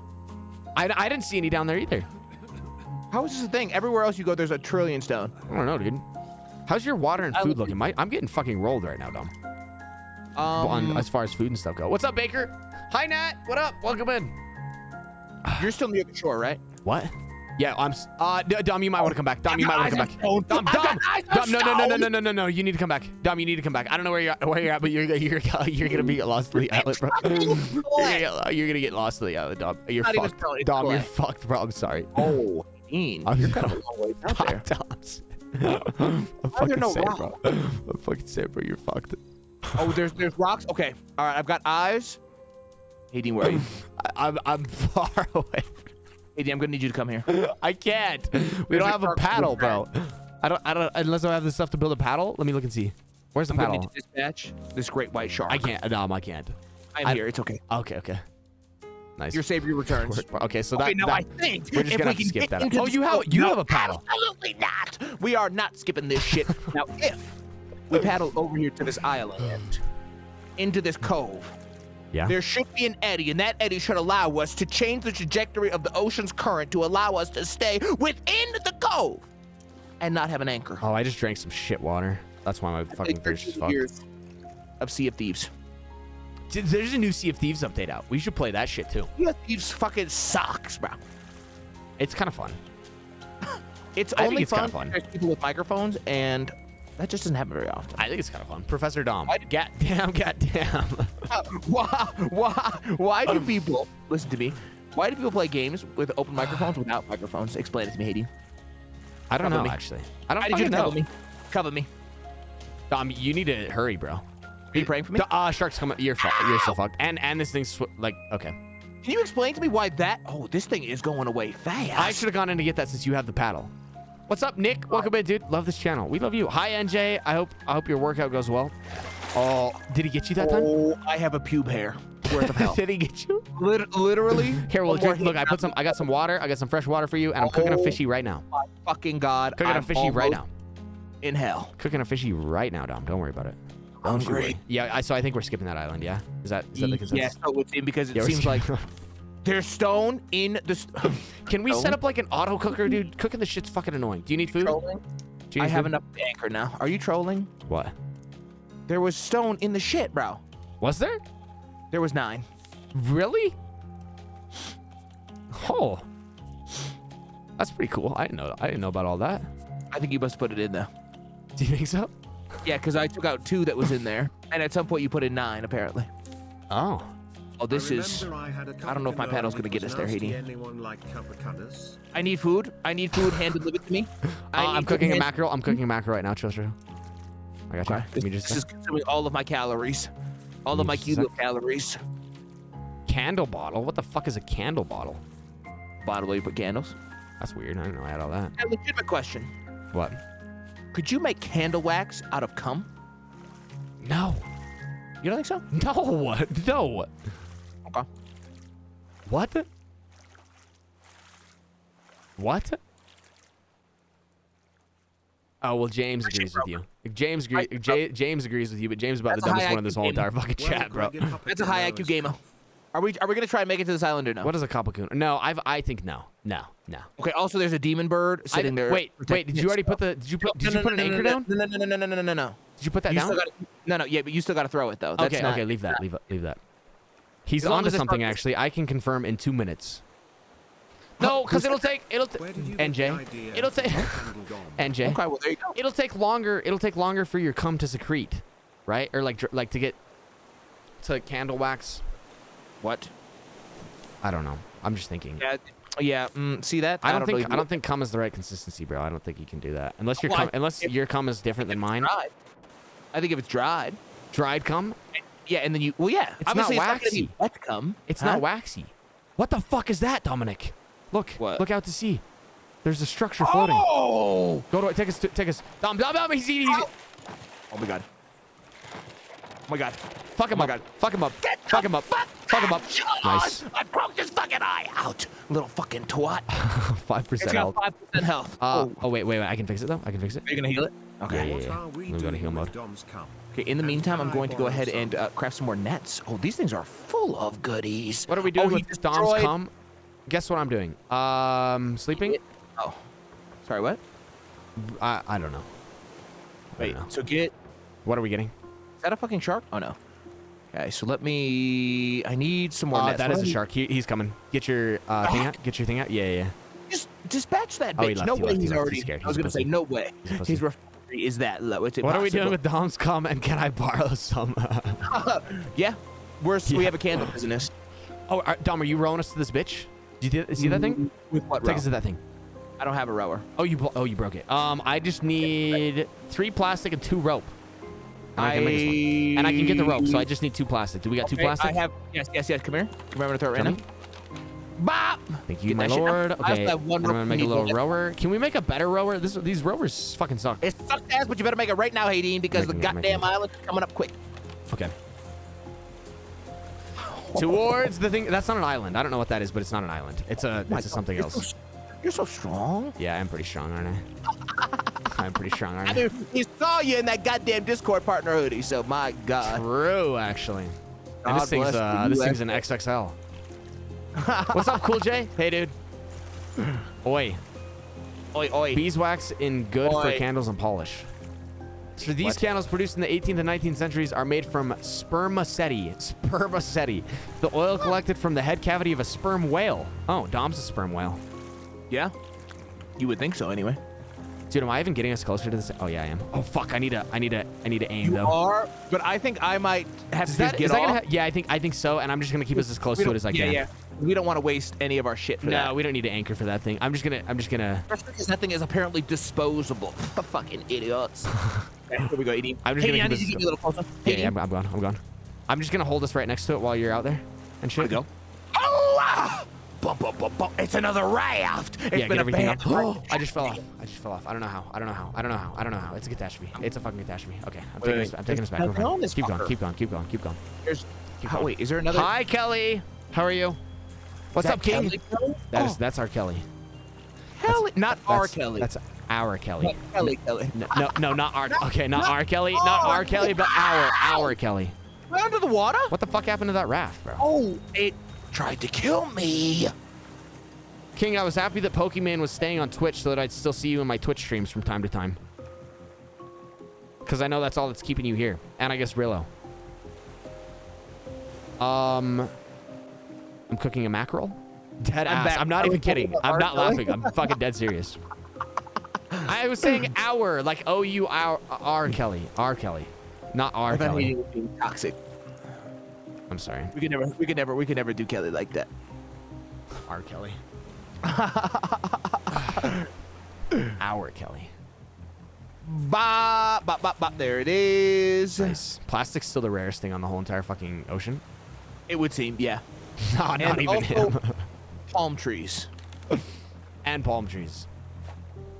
I, I didn't see any down there either.
How is this a thing? Everywhere else you go, there's a trillion stone.
I don't know, dude. How's your water and food looking? My, I'm getting fucking rolled right now, Dom.
Um,
on, as far as food and stuff go. What's up, Baker? Hi, Nat. What up? Welcome in.
you're still near the shore, right?
What? Yeah, I'm. Uh, Dom, you might want to come back. Dom, you might want to come back.
Stone.
Dom, Dom, Dom, no, no, no, no, no, no, no, no. You need to come back. Dom, you need to come back. I don't know where you're at, where you're at, but you're you're you're gonna be lost to the island, bro. You're gonna, get, you're gonna get lost to the island, Dom. You're
Not
fucked.
stone,
Dom, you're fucked, bro. I'm sorry.
Oh, Dean.
I'm
You're kind of long way out there.
Dom's. I'm fucking
no rock?
bro. I'm fucking saying, bro. You're fucked.
Oh, there's there's rocks. Okay. All right. I've got eyes. Hey, Dean, where are you?
I, I'm I'm far away.
Hey, Dean, I'm gonna need you to come here.
I can't. We don't have a paddle, bro. I don't. I don't. Unless I have the stuff to build a paddle. Let me look and see. Where's the paddle?
I'm gonna need to dispatch this great white shark.
I can't. Dom, I can't.
I'm
I-
here. It's okay.
Okay, okay. Nice.
Your savior returns.
Okay, so
Okay,
that,
now
that
I think
we're just
if
gonna
we
skip that. Oh, you have you
No,
have a paddle.
Absolutely not. We are not skipping this shit. now, if we paddle over here to this island, into this cove,
Yeah.
there should be an eddy, and that eddy should allow us to change the trajectory of the ocean's current to allow us to stay within the cove and not have an anchor.
Oh, I just drank some shit water. That's why my fucking
Take
thirst is fucked.
years of Sea of Thieves.
Dude, There's a new Sea of Thieves update out. We should play that shit too.
Sea of Thieves fucking sucks, bro.
It's kind of fun.
It's
I
only
it's
fun,
fun.
for people with microphones, and that just doesn't happen very often.
I think it's kind of fun. Professor Dom.
I-
Goddamn, goddamn.
why, why, why do people listen to me? Why do people play games with open microphones without microphones? Explain it to me, Haiti.
I don't
Cover
know
me.
actually. I don't
I need you
fucking
to
know.
cover me. Cover me.
Dom, you need to hurry, bro.
Are you praying for me?
The, uh, sharks coming. You're fucked. You're so fucked. And and this thing's like okay.
Can you explain to me why that? Oh, this thing is going away fast.
I should have gone in to get that since you have the paddle. What's up, Nick? Welcome in, dude. Love this channel. We love you. Hi, NJ. I hope I hope your workout goes well. Oh, did he get you that time?
Oh, I have a pube hair worth of hell.
did he get you?
Lit- literally.
Here, well, look. I put some. I got some water. I got some fresh water for you, and I'm cooking a
Oh.
fishy right now.
my fucking god.
Cooking a
I'm
fishy right now.
In hell.
Cooking a fishy right now, Dom. Don't worry about it.
Hungry.
Yeah. I, so I think we're skipping that island. Yeah. Is that is that the consensus?
Yeah, so it would seem because it
Yeah,
seems like there's stone in the. St-
Can we set up like an auto cooker, dude? Cooking the shit's fucking annoying. Do you need food?
trolling.
Do you
I
need
have
food?
enough anchor now. Are you trolling?
What?
There was stone in the shit, bro.
Was there?
There was nine.
Really? Oh. That's pretty cool. I didn't know. I didn't know about all that.
I think you must put it in there.
Do you think so?
Yeah, because I took out two that was in there, and at some point you put in nine apparently.
Oh.
Oh, this is. I don't know if my paddle's gonna get us there, Haiti.
Like?
I need food. I need food hand delivered to me. I
uh, I'm
food
cooking a mackerel. I'm cooking a mackerel right now, Chester. I got you.
Okay.
Give me
This
just a
is consuming all of my calories, all of my
just a sec.
kilocalories.
candle bottle. What the fuck is a candle bottle?
Bottle where you put candles.
That's weird. I didn't know I had all that.
A legitimate question.
What?
Could you make candle wax out of cum?
No.
You don't think so?
No. No. What? What? Oh well, James
Appreciate
agrees with you. James agree,
I,
J, James agrees with you, but James is about the dumbest one in this whole entire fucking chat, bro.
That's a high IQ gamer. Are we are we gonna try and make it to this island or no?
What is a Kapacoon? No, I've I think no, no, no.
Okay. Also, there's a demon bird sitting there.
Wait, wait. Did you already put the? Did you put? Did you put an anchor down?
No, no, no, no, no, no, no, no.
Did you put that down?
No, no. Yeah, but you still gotta throw it though. That's
okay, okay. Leave that. Leave. Leave that. He's
As long
onto something actually. I can confirm in two minutes. No, because it'll take. It'll. T-
Where did you get the
NJ. It'll take.
of candle gone?
NJ.
Okay, well there you go.
It'll take longer. It'll take longer for your cum to secrete, right? Or like like to get to candle wax.
What?
I don't know. I'm just thinking.
Yeah, yeah. Mm, see that?
I don't, think
really
I don't think cum is the right consistency, bro. I don't think you can do that unless your
Well,
cum, unless
if-
your cum is different than mine.
Try. I think if it's dried.
Dried cum?
Yeah, and then you. Well, yeah.
It's
obviously
not
it's not
waxy.
be wet cum.
It's
huh?
not waxy. What the fuck is that, Dominic? Look.
What?
Look out to sea. There's a structure floating.
Oh!
Go to it. Take us. To, take us. Dom, Dom, Dom. He's eating. He's,
Oh my god. Oh my god.
fuck him
my
up.
God.
Fuck him up.
Get
Fuck him up.
fuck
Fuck him up. Nice.
I broke his fucking eye out. Little fucking twat.
Five
It's
percent
got
health.
five percent health.
Uh,
oh,
oh wait, wait, wait. I can fix it though. I can fix it.
are you gonna heal it? Okay.
Yeah,
What
yeah.
are we
Let me go to heal mode.
Okay. In the meantime, I'm going to go ahead
some?
and uh, craft some more nets. Oh, these things are full of goodies.
What are we doing
oh, he
with Dom's
destroyed-
cum? Guess what I'm doing? Um, sleeping.
Oh, sorry. What?
I I don't know. I
Wait.
don't know.
So get.
What are we getting?
Is that a fucking shark? Oh no. Okay. So let me. I need some more
Uh,
nets.
that
What
is
do
a
I need?
shark. He, he's coming. Get your uh, thing out. Get your thing out. Yeah, yeah. yeah.
Just dispatch that
Oh, he
bitch.
left,
no
he
way
left, he
he's
left. He's
already.
scared.
I was gonna say no way.
He's a
Is that low. It's
What are we doing with Dom's? And can I borrow some?
yeah. We're,
Yeah.
We have a candle business.
oh, are, Dom, are you rowing us to this bitch? Do you see that thing?
With what?
Take
row?
us to that thing.
I don't have a rower.
Oh, you oh you broke it. Um, I just need three plastic and two rope. And I, can make us one. And I can get the rope, so I just need two plastic. Do we got two plastic?
I have. Yes, yes, yes. Come here. Come over to throw it right now. Bop.
Thank you,
Get
my lord. Okay,
have one
I'm gonna make a little rower. Can we make a better rower? This, these rowers fucking suck.
It sucked ass, but you better make it right now, Hadeen, because the goddamn island is coming up quick.
Okay. Towards the thing. That's not an island. I don't know what that is, but it's not an island. It's a.
My
It's a
God,
something
you're
else.
You're so strong.
Yeah, I'm pretty strong, aren't I? I'm pretty strong, aren't
I
I?
mean, he saw you in that goddamn Discord partner hoodie, so my God.
True, actually. And this
God
thing's uh, this thing's an XXL. What's up, Cool J? Hey, dude. Oi.
Oi, oi.
Beeswax in good for candles and polish. So these
What?
candles produced in the 18th and 19th centuries are made from spermaceti. Spermaceti. The oil collected from the head cavity of a sperm whale. Oh, Dom's a sperm whale.
Yeah? You would think so, anyway.
Dude, am I even getting us closer to this? Oh yeah, I am. Oh fuck, I need to, I need to, I need to aim
You
though.
are, but I think I might have
Is
to
that,
just get
is that
off.
gonna yeah, I think, I think so, and I'm just gonna keep us as close to it as I
yeah,
can.
Yeah, We don't want to waste any of our shit for
No,
that.
we don't need to anchor for that thing. I'm just gonna, I'm just gonna,
Especially because that thing is apparently disposable. Fucking idiots. okay, here we go, Edie.
I'm just
hey,
gonna
I
keep
need to get you a little closer. Hey,
yeah, I'm, I'm gone, I'm gone. I'm just gonna hold us right next to it while you're out there and shit.
Here we go. Oh! Ah! Bum, bum, bum, bum. It's another raft. It's
yeah,
been
get
a
everything
bad
up.
raft.
I just fell off. I just fell off. I don't know how. I don't know how. I don't know how. I don't know how. It's a catastrophe. It's a fucking catastrophe. Okay, I'm
Wait,
taking
wait,
us. I'm taking us back.
there's
We're
nothing
fine.
on this
Keep going. Keep going. Keep going. Keep going.
There's,
Keep going.
wait, is there another?
Hi, Kelly. How are you? What's up, King?
Kelly Kelly?
That is that's our Kelly.
Kelly, not our
That's-
Kelly.
That's our Kelly.
Not Kelly Kelly.
No, no, no, not our. Okay, not
not
our Kelly. Not
our
our Kelly, but our our Kelly.
We're under the water?
What the fuck happened to that raft, bro?
Oh, it tried to kill me.
King, I was happy that Pokemon was staying on Twitch so that I'd still see you in my Twitch streams from time to time. Because I know that's all that's keeping you here. And I guess Rillo. Um, I'm cooking a mackerel. Dead
I'm
ass.
back.
I'm not
I
even kidding. I'm not
Kelly.
laughing. I'm fucking dead serious. I was saying our, like O U R R Kelly, R Kelly, not R
I thought
Kelly.
he was being toxic.
I'm sorry,
We could never, we could never, we could never do Kelly like that.
Our Kelly. Our Kelly.
Bop, bop, bop, bop. There it is.
Nice. Plastic's still the rarest thing on the whole entire fucking ocean.
It would seem, yeah.
No, not
And
even him.
Palm trees
and palm trees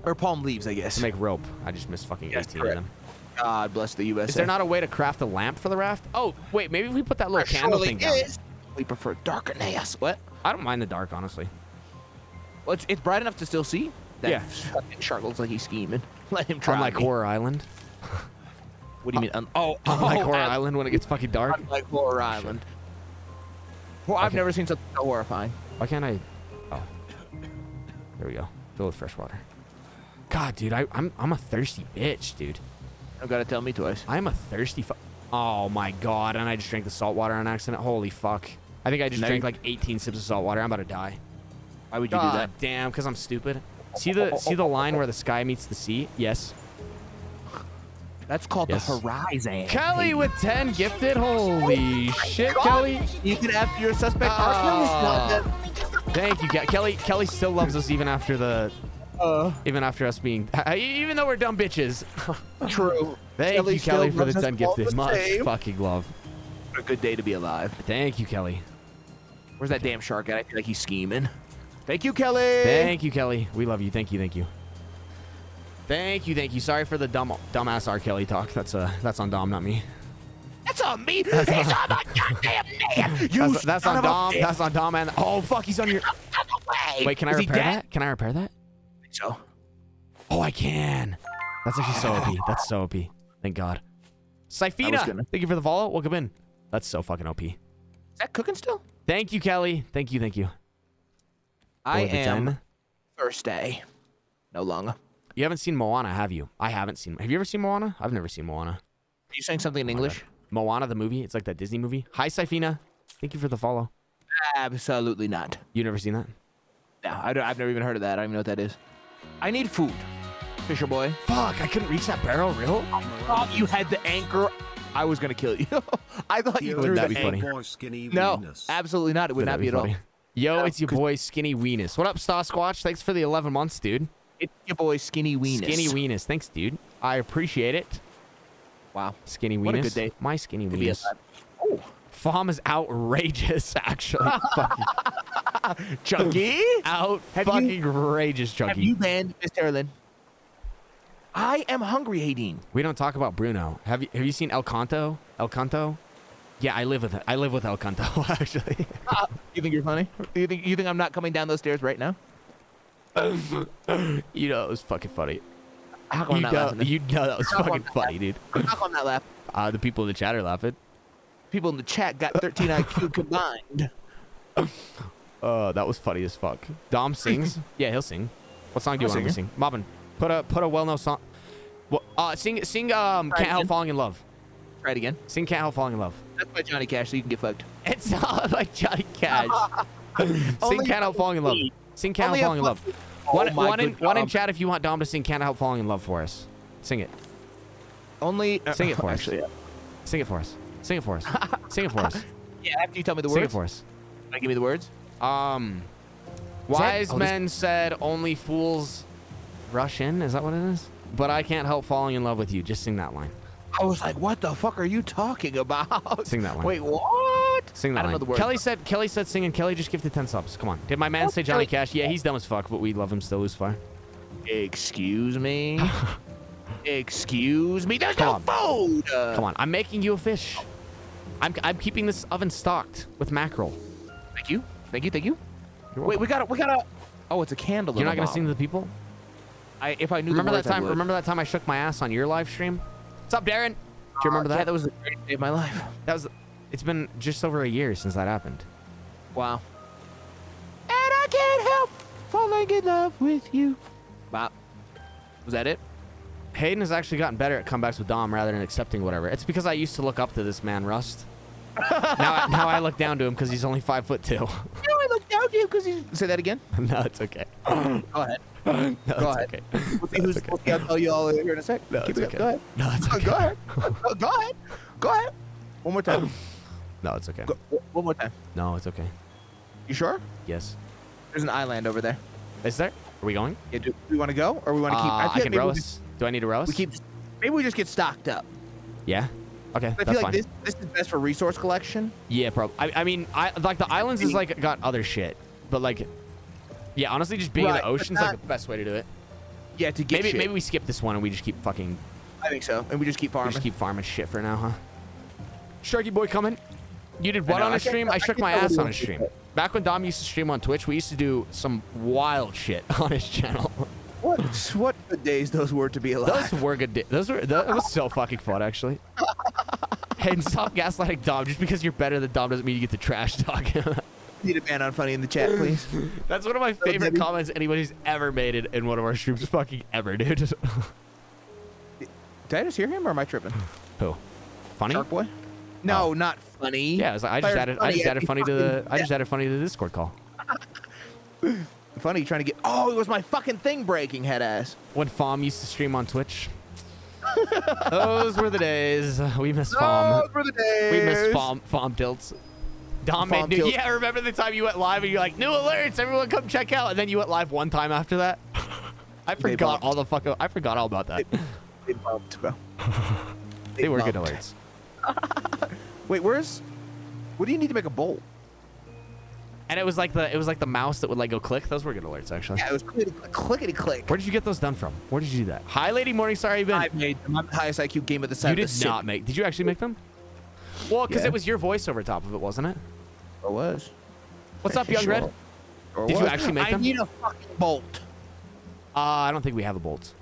or palm leaves, I guess.
to make rope. I just missed fucking
Yes,
18
correct.
of them.
God bless the USA.
Is there not a way to craft a lamp for the raft? Oh, wait, maybe if we put that little
There
candle thing down.
is. We prefer darkness. What?
I don't mind the dark, honestly.
Well, it's, it's bright enough to still see. That
Yeah.
fucking shark looks like he's scheming. Let him try.
Unlike
me.
Horror Island.
What do you mean? Un- oh, oh
Unlike
oh,
Horror
un-
Island when it gets fucking dark.
Unlike Horror Island. Well, I've
Okay.
never seen something so horrifying.
Why can't I? Oh, there we go. Fill with fresh water. God, dude, I, I'm I'm a thirsty bitch, dude.
You gotta tell me twice.
I'm a thirsty fu- Oh my god, and I just drank the salt water on accident. Holy fuck. I think I just
Now
drank like 18 sips of salt water. I'm about to die.
Why would you
God
do that?
damn, because I'm stupid. See the see the line where the sky meets the sea? Yes.
That's called
Yes.
the horizon.
Kelly with 10 gifted. Holy shit, Kelly.
You can after your suspect. Arkham is not that-
Thank you, Kelly. Kelly still loves us even after the
Uh,
Even after us being, even though we're dumb bitches.
true.
Thank
Kelly
you, Kelly, for the 10
all
gifted.
the
Much
same.
fucking love.
What a good day to be alive.
Thank you, Kelly.
Where's that damn shark at? I feel like he's scheming. Thank you, Kelly.
Thank you, Kelly. We love you. Thank you. Thank you. Thank you. Thank you. Sorry for the dumb dumbass R. Kelly talk. That's uh that's on Dom, not me.
That's on me. He's on the goddamn man. You
That's, that's on Dom. That's on Dom. And oh fuck, he's on your. Wait, can I
Is
repair that? Can I repair that?
So,
Oh, I can. That's actually so OP. That's so Op. Thank God.
Gonna-
thank you for the follow. Welcome in. That's so fucking OP.
is that cooking still?
Thank you, Kelly. Thank you. Thank you.
I am
10.
Thursday. No longer.
You haven't seen Moana, have you? I haven't seen. Have you ever seen Moana? I've never seen Moana.
Are you saying something in oh English?
Moana the movie. It's like that Disney movie. Hi, Sifina. Thank you for the follow.
Absolutely not.
You never seen that?
No, I don't, I've never even heard of that. I don't even know what that is. I need food. Fisher boy.
Fuck! I couldn't reach that barrel. Real?
I thought you had the anchor. I was gonna kill you. I thought you
Yo,
threw
that
the
be funny?
anchor.
Boy, skinny
No,
Venus.
absolutely not. It would not
That'd
be at all.
Yo,
No,
it's your boy Skinny Weenus. What up, Star Squatch? Thanks for the 11 months, dude.
It's your boy Skinny Weenus.
Skinny Weenus. Thanks, dude. I appreciate it.
Wow.
Skinny Weenus.
What a good day
My Skinny
to
Weenus.
Oh,
Fom is outrageous, actually. fucking
Chunky.
out
Have you-
fucking outrageous,
Have
Chunky.
you banned Miss Terlin? I am hungry, Hadeen.
We don't talk about Bruno. Have you have you seen Encanto? El Canto? Yeah, I live with I live with Encanto actually.
You think you're funny? You think you think I'm not coming down those stairs right now?
you know it was fucking funny.
How come
You
I'm not
know, you know that was
How
fucking funny, dude.
How come I'm not laughing?
Uh, the people in the chat are laughing.
People in the chat got 13 IQ combined.
Uh, that was funny as fuck. Dom sings. yeah, he'll sing. What song do you
I'll
want him to
sing?
Mobbin, put a put a well-known song. Well, uh, sing sing um
Try
can't help falling in love.
Try it again.
Sing can't help falling in love.
That's by Johnny Cash, so you can get fucked.
It's not like Johnny Cash. sing can't help falling in love. Sing can't help falling in love.
fucking-
One,
my
one in one in chat if you want Dom to sing can't help falling in love for us. Sing it.
Only uh,
Sing it for us.
actually, yeah.
Sing it for us. Sing it for us. Sing it for us.
Yeah, after you tell me the words.
Sing it for us.
Can I give me the words?
Um, wise
oh, this-
men said only fools rush in. Is that what it is? But I can't help falling in love with you. Just sing that line.
I was like, what the fuck are you talking about?
Sing that line.
Wait, what?
Sing that
I don't
line.
know the words.
Kelly said. Kelly said singing. Kelly just gifted ten subs. Come on. Did my man
Oh,
say Johnny
Kelly-
Cash? Yeah, he's dumb as fuck, but we love him still. Who's fire?
Excuse me? Excuse me? There's
Come
no food! Uh,
Come on. I'm making you a fish. I'm I'm keeping this oven stocked with mackerel.
Thank you. Thank you, thank you. Wait, we gotta, we gotta. Oh, it's a candle.
You're not gonna sing to the people.
I, if I knew
Remember
the
that
words, I
time? Remember that time I shook my ass on your live stream? What's up, Darren? Do you remember
Yeah,
that?
Yeah, that was the greatest day of my life.
That was. It's been just over a year since that happened.
Wow. And I can't help falling in love with you. Wow. Was that it?
Hayden has actually gotten better at comebacks with Dom rather than accepting whatever. It's because I used to look up to this man, Rust. Now, now I look down to him because he's only five foot two.
No, I looked down to you because you. Say that again.
no, it's okay.
Go ahead.
No,
Go
it's
ahead.
okay.
We'll see who's.
okay.
We'll see. I'll tell you all here in a sec.
No,
Keep
it's
it
okay.
Go ahead.
No, it's okay.
Go ahead. Go- Go ahead. Go ahead. One more time.
No, it's okay.
Go, one more time.
No, it's okay.
You sure?
Yes.
There's an island over there.
Is there? Are we going?
Yeah, do we want to go or we want to keep?
Uh,
I,
I
feel
can
maybe
row us.
just-
Do I need to row us?
We keep. Maybe we just get stocked up.
Yeah. Okay,
I
that's
feel like
fine.
this this is best for resource collection.
Yeah, probably. I, I mean, I like the islands is like got other shit, but like, yeah, honestly, just being in the
but
ocean's like the best way to do it.
Yeah, to get
Maybe
shit.
maybe we skip this one and we just keep fucking
I think so, and we just keep
we
farming.
just keep farming shit for now, huh? Sharky boy coming. You did what on
I
a stream? I
I
shook my ass on a stream. Back when Dom used to stream on Twitch, we used to do some wild shit on his channel.
What what good days those were to be alive.
Those were good. Di- those were that was so fucking fun, actually. Hey, and stop gaslighting Dom. Just because you're better than Dom doesn't mean you get to trash talk him.
Need a ban on funny in the chat, please.
That's one of my favorite comments anybody's ever made in, in one of our streams. Fucking ever, dude.
Did I just hear him or am I tripping?
Who? Funny?
Shark boy? No, oh. not funny.
Yeah, I, like, I just added. I just added funny to the. I just added funny to the Discord call.
Funny trying to get. Oh, it was my fucking thing breaking, head ass.
When Fom used to stream on Twitch. Those were the days. We miss
Those
Fom.
were the days.
We miss Fom. Fom tilts. Dom made new,
tilts.
Yeah, remember the time you went live and you're like, new alerts, everyone come check out, and then you went live one time after that. I forgot all the fuck. I forgot all about that.
They bumped, bro.
They were good alerts.
Wait, where's? What do you need to make a bolt?
And it was like the it was like the mouse that would like go click. Those were good alerts actually.
Yeah, it was clickety clickety click.
Where did you get those done from? Where did you do that? Hi, Lady Morningstar. How you been?
I made them. I'm the highest IQ game of the set.
you did not make. Did you actually make them? Well, because
Yeah.
it was your voice over top of it, wasn't it?
It was.
What's up, Young
Sure.
Red?
Sure
Did you actually make
I
them?
I need a fucking bolt.
Uh, I don't think we have the bolts.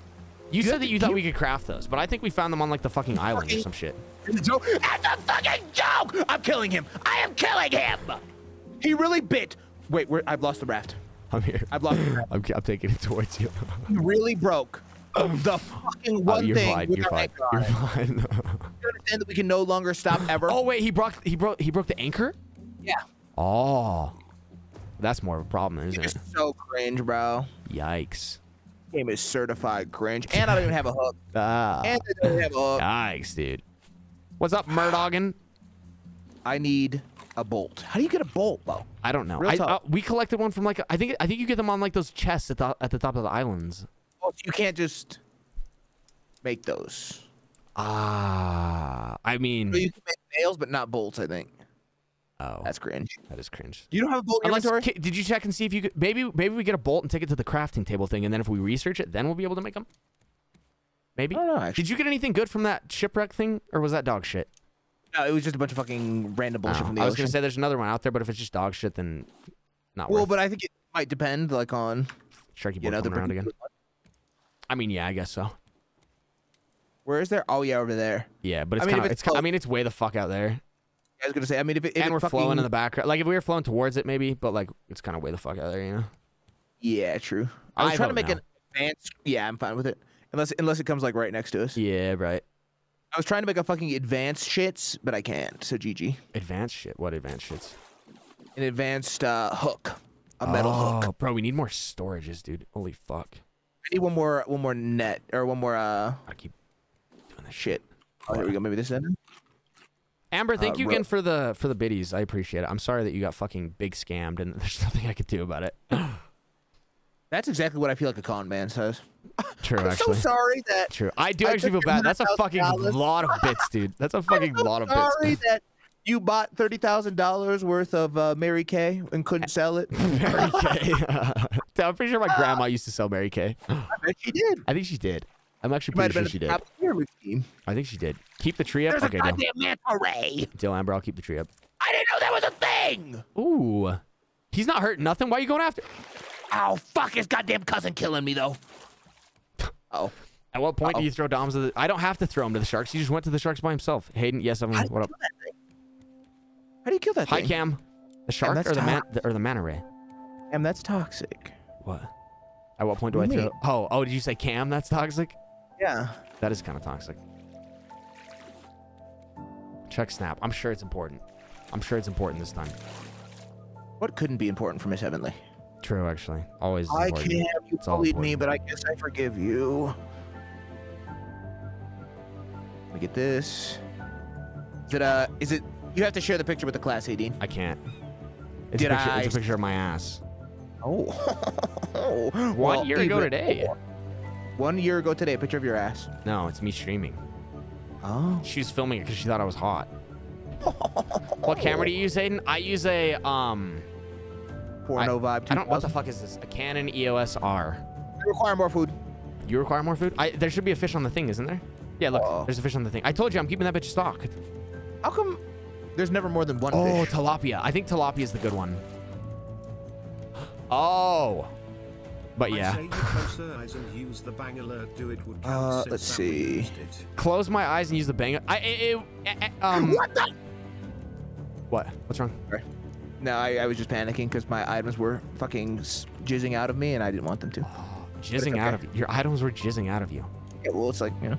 You, said that you thought we could craft those, but I think we found them on like the fucking island or some shit.
It's a fucking joke! I'm killing him! I am killing him! He really bit. Wait, where, I've lost the raft.
I'm here.
I've lost the raft.
I'm, I'm taking it towards you.
He really broke the fucking
Oh,
one
you're
thing
fine. You're
our
fine. You're fine.
You understand that we can no longer stop ever?
oh wait, he broke. He broke. He broke the anchor.
yeah.
Oh, that's more of a problem, isn't
It's
it?
so cringe, bro.
Yikes.
Game is certified cringe. And I don't even have a hook.
Ah.
And I don't have a hook.
Yikes, dude. What's up, Murdoggin?
I need a bolt. How do you get a bolt, bro?
I don't know. I, uh, we collected one from like I think I think you get them on like those chests at the at the top of the islands.
Well, you can't just make those.
Ah, I mean,
So you can make nails, but not bolts, I think.
oh,
That's cringe.
that is cringe.
You don't have a bolt
Unless,
inventory?
did you check and see if you could? Maybe maybe we get a bolt and take it to the crafting table thing, and then if we research it, then we'll be able to make them. Maybe.
I don't know, actually.
Did you get anything good from that shipwreck thing, or was that dog shit?
No, it was just a bunch of fucking random bullshit from the
I was
ocean.
gonna say there's another one out there, but if it's just dog shit, then not
well,
worth.
but I think it might depend, like on
Sharky
you
boy
know the
coming around again. I mean, yeah, I guess so.
Where is there? Oh yeah, over there.
Yeah, but it's
I mean,
kind of
it's
it's. I mean, it's way the fuck out there,
I was gonna say. I mean, if it, if
and we're
fucking,
flowing in the background. Like if we were flowing towards it, maybe, but like it's kind of way the fuck out there, you know.
Yeah, true. I was
I
trying to make
no.
an advanced. Yeah, I'm fine with it. Unless unless it comes like right next to us.
Yeah, right.
I was trying to make a fucking advanced shits, but I can't. So GG.
Advanced shit. What advanced shits?
An advanced uh, hook, a metal hook.
Oh, bro, we need more storages, dude. Holy fuck.
I need one more one more net or one more uh
Gotta keep doing this shit.
shit. Oh, here we go. Maybe this end.
Amber, thank
Uh,
you again for the for the biddies. I appreciate it. I'm sorry that you got fucking big scammed, and there's nothing I could do about it.
That's exactly what I feel like a con man says.
True,
I'm
actually.
so sorry that
True. I do
I
actually feel bad. That's a fucking
$100,000.
lot of bits, dude. That's a fucking lot of bits.
I'm so sorry that you bought thirty thousand dollars worth of uh, Mary Kay and couldn't sell it.
Mary Kay. I'm pretty sure my grandma used to sell Mary Kay.
I bet she did.
I think she did. I'm actually pretty sure she did.
top pyramid scheme.
I think she did. Keep the tree up.
There's
okay,
a goddamn manta ray.
Deal, Amber. I'll keep the tree up.
I didn't know that was a thing.
Ooh. He's not hurting nothing. Why are you going after?
Oh fuck! His goddamn cousin killing me though. Oh,
At what point
Uh-oh.
do you throw Doms to the? I don't have to throw him to the sharks. He just went to the sharks by himself. Hayden, yes, I'm.
how
What up?
kill that thing? How do you kill that thing?
Hi,
thing?
Cam. The shark
that's
or the man the, or the manta ray?
Cam, that's toxic.
What? At what point do
What
I
do you
throw? Oh, oh, did you say Cam? That's toxic.
Yeah.
That is kind of toxic. Check snap. I'm sure it's important. I'm sure it's important this time.
What couldn't be important for Miss Heavenly?
True, actually. Always.
I
important.
can't. You
It's all
bullied me, but I guess I forgive you. Let me get this. Is it uh? Is it? You have to share the picture with the class, Hadeen.
I can't. It's, a
Did
picture, it's a
I-
picture of my ass.
Oh.
One
Well,
year ago today.
more. One year ago today, a picture of your ass.
No, it's me streaming.
Oh.
She was filming it because she thought I was hot. what camera do you use, Aiden? I use a um.
Porno vibe.
I don't. What the fuck is this? A Canon EOS R.
I require more food.
You require more food? I, there should be a fish on the thing, isn't there? Yeah, look. There's a fish on the thing. I told you I'm keeping that bitch stock.
How come there's never more than one
Oh,
fish?
tilapia. I think tilapia is the good one. Oh. But
I
yeah.
say you close your eyes and use the bang alert. Do it would count
Uh, let's see.
Close my eyes and use the bang. I. It, it, um.
What the?
What? What's wrong?
No, I, I was just panicking because my items were fucking jizzing out of me, and I didn't want them to.
Jizzing out of you. Your items were jizzing out of you.
Yeah, well, it's like you know.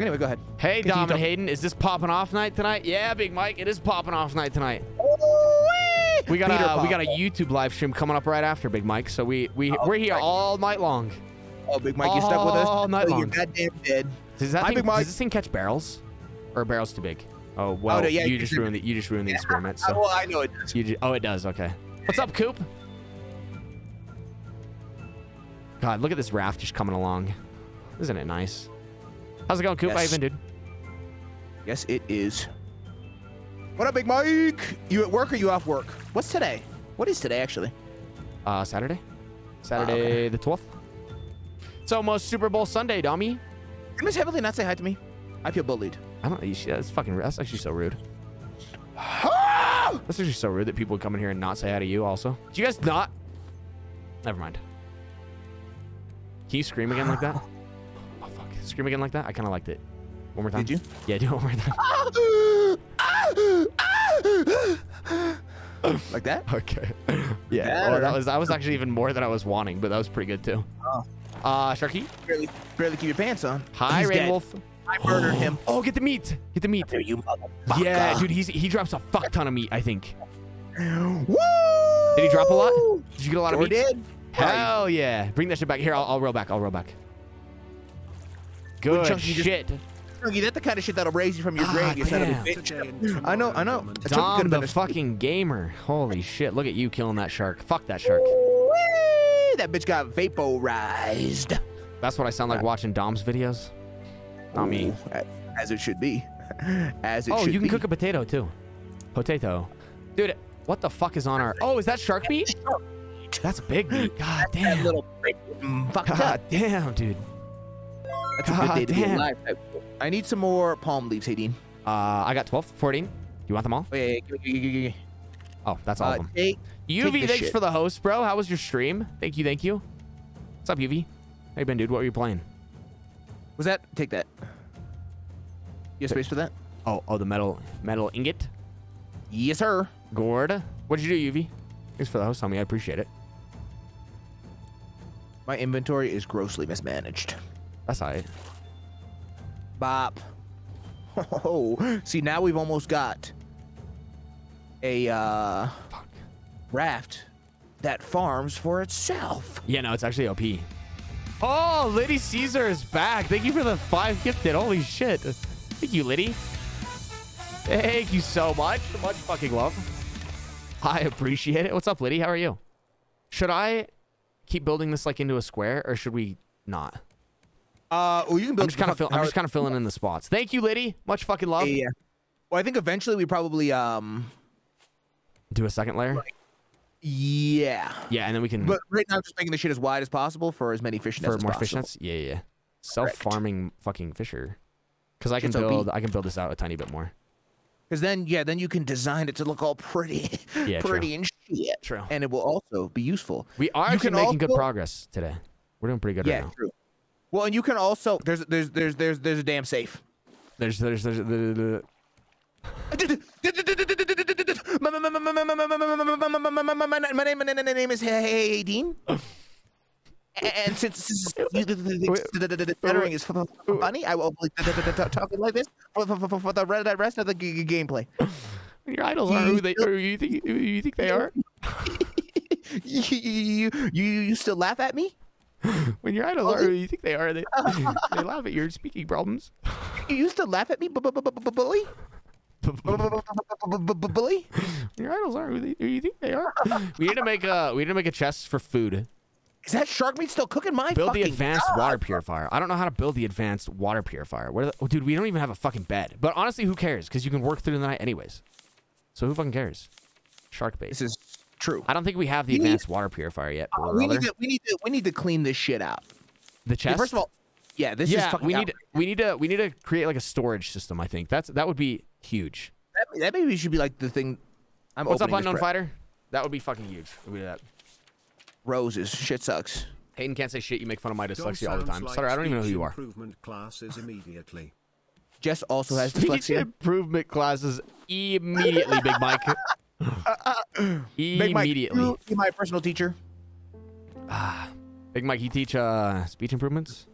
Anyway, go ahead.
Hey,
Continue
Dom and. Hayden, is this popping off night tonight? Yeah, Big Mike, it is popping off night tonight. We got
Peter
a we got a YouTube live stream coming up right after Big Mike, so we we
Oh,
we're here
right.
all night long.
Oh, Big Mike, you stuck with us?
All night
Oh,
long.
You're goddamn dead.
Does that
Hi,
thing,
Big Mike.
does this thing catch barrels, or barrels too big? Oh well,
no, yeah,
you
you
just ruined the you just ruined the experiment.
Oh,
So
well, I know it does.
you ju- oh it does okay. What's up, Coop? God, look at this raft just coming along. Isn't it nice? How's it going, Coop? How you
Yes.
been, dude?
Yes, it is. What up, Big Mike? You at work or you off work? What's today? What is today, actually?
Uh, Saturday? Saturday the 12th? It's almost Super Bowl Sunday, dummy.
Did Miss Heavily not say hi to me? I feel bullied.
I don't. you should- That's fucking. That's actually so rude. That's actually so rude that people would come in here and not say hi to you. Also, do you guys not? Never mind. Can you scream again like that? Oh fuck! Scream again like that. I kind of liked it. One more time.
Did you?
Yeah, do it one more time.
like that?
Okay. Yeah.
Yeah.
well, that was that was actually even more than I was wanting, but that was pretty good too.
Oh.
Uh, Sharky.
Barely, barely keep your pants on.
Hi. Rainwolf.
I murdered him.
Oh, get the meat. Get the meat.
There you motherfucker.
Yeah, dude. He's he drops a fuck ton of meat. I think.
Woo!
Did he drop a lot? Did you get a lot of
Sure
meat?
did.
Hell yeah. Bring that shit back. Here, I'll, I'll roll back. I'll roll back. Good
Chunky just-
shit.
Chunky, that's the kind of shit that'll raise you from your
Ah,
grave, you son of a bitch. I know, I know.
Drummond.
Dom the fucking gamer. Holy shit. Look at you killing that shark. Fuck that shark.
Whee! That bitch got vaporized.
That's what I sound like watching Dom's videos. Not
mean, As it should be. As it should.
Oh, you can
be.
cook a potato too. Potato. Dude, what the fuck is on our... Oh, is that shark meat? That's a big meat. God
That
damn.
little mm, fucked
God
up.
damn, dude.
That's a good
God
day to be
damn.
alive. I need some more palm leaves, Hadeen.
Uh, I got 12, 14. You want them all?
Oh, yeah, give me- give me- give me-
Oh, that's all
Uh,
of them.
take-
UV,
this
thanks
shit.
for the host, bro. How was your stream? Thank you, thank you. What's up, UV? How you been, dude? What were you playing?
Was that? Take that. You have space for that?
Oh, oh, the metal metal ingot.
Yes, sir.
Gourd. What'd you do, UV? Thanks for the host, homie. I appreciate it.
My inventory is grossly mismanaged.
That's all right.
Bop. Oh, see now we've almost got a uh,
Fuck.
raft that farms for itself.
Yeah, no, it's actually OP. Oh, Liddy Caesar is back. Thank you for the five gifted. Holy shit. Thank you, Liddy. Thank you so much. Much fucking love. I appreciate it. What's up, Liddy? How are you? Should I keep building this like into a square or should we not?
Uh, well, you can build.
I'm just kind of fill, I'm just kind of filling in the spots. Thank you, Liddy. Much fucking love.
Yeah. Well, I think eventually we probably um.
Do a second layer.
Yeah.
Yeah, and then we can
But right now, I'm just making the shit as wide as possible for as many fish nets
for
as
more
possible.
fish nets. Yeah, yeah. yeah. Self-farming fucking fisher. Because I can
Shit's OP.
build I can build this out a tiny bit more.
Because then, yeah, then you can design it to look all pretty,
Yeah, true.
pretty and shit,
True.
and it will also be useful.
We are
You
actually
can
making good progress today. We're doing pretty good
yeah,
right now.
true. Well, and you can also there's there's there's there's there's a damn safe.
There's there's there's the, the,
My name, my name is Hey Dean. And since, since the, stuttering is fu- fu- funny, I will be talking like this for, for, for, for the rest of the g- gameplay.
your idols are who they or you think you think they are.
you, you, you, you still laugh at me?
When your idols are who you think they are, they they laugh at your speaking problems.
You used to laugh at me, bu- bu- bu- bu- bu- bully? Bully?
Your idols are who, they, who you think they are. We need to make a we need to make a chest for food.
Is that shark meat still cooking my
Build the advanced
God.
water purifier. I don't know how to build the advanced water purifier. The, dude, we don't even have a fucking bed. But honestly, who cares? Because you can work through the night anyways. So who fucking cares? Shark bait.
This is true.
I don't think we have the
We need-
advanced water purifier yet.
Uh, we need to we need to we need to clean this shit out.
the
Yeah,
chest.
first of all, yeah, this is fucking
we need we need to we need to create like a storage system. I think that's that would be huge.
that, that maybe should be like the thing. I'm
What's up, unknown fighter? That would be fucking huge. if We do that.
Roses. Shit sucks.
Hayden can't say shit. You make fun of my dyslexia all the time.
like
Sorry, I don't even know who you are.
Improvement classes immediately.
Jess also has
Speech
dyslexia.
improvement classes immediately, Big Mike.
Big Mike,
immediately.
you be my personal teacher.
Big Mike, you teach uh, speech improvements?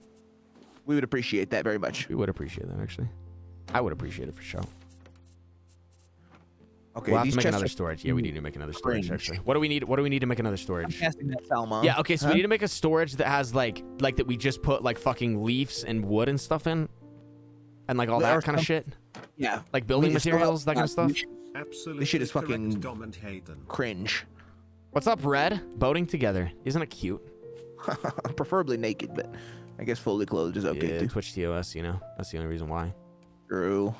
We would appreciate that very much.
We would appreciate that, actually. I would appreciate it for sure.
Okay,
we'll have to make another storage. Yeah, we need to make another storage,
cringe.
actually. What do we need? What do we need to make another storage?
I'm casting that Salma.
Yeah, okay, so
Huh?
we need to make a storage that has like like that we just put like fucking leaves and wood and stuff in. And like all
There
that kind of shit.
yeah.
Like building
need to store
materials, that kind of stuff.
Absolutely This
shit is fucking-
Dom and Hayden.
Cringe.
What's up, Red? Boating together. Isn't it cute?
Preferably naked, but I guess fully clothed is okay
yeah,
too.
Twitch TOS, you know. That's the only reason why.
True.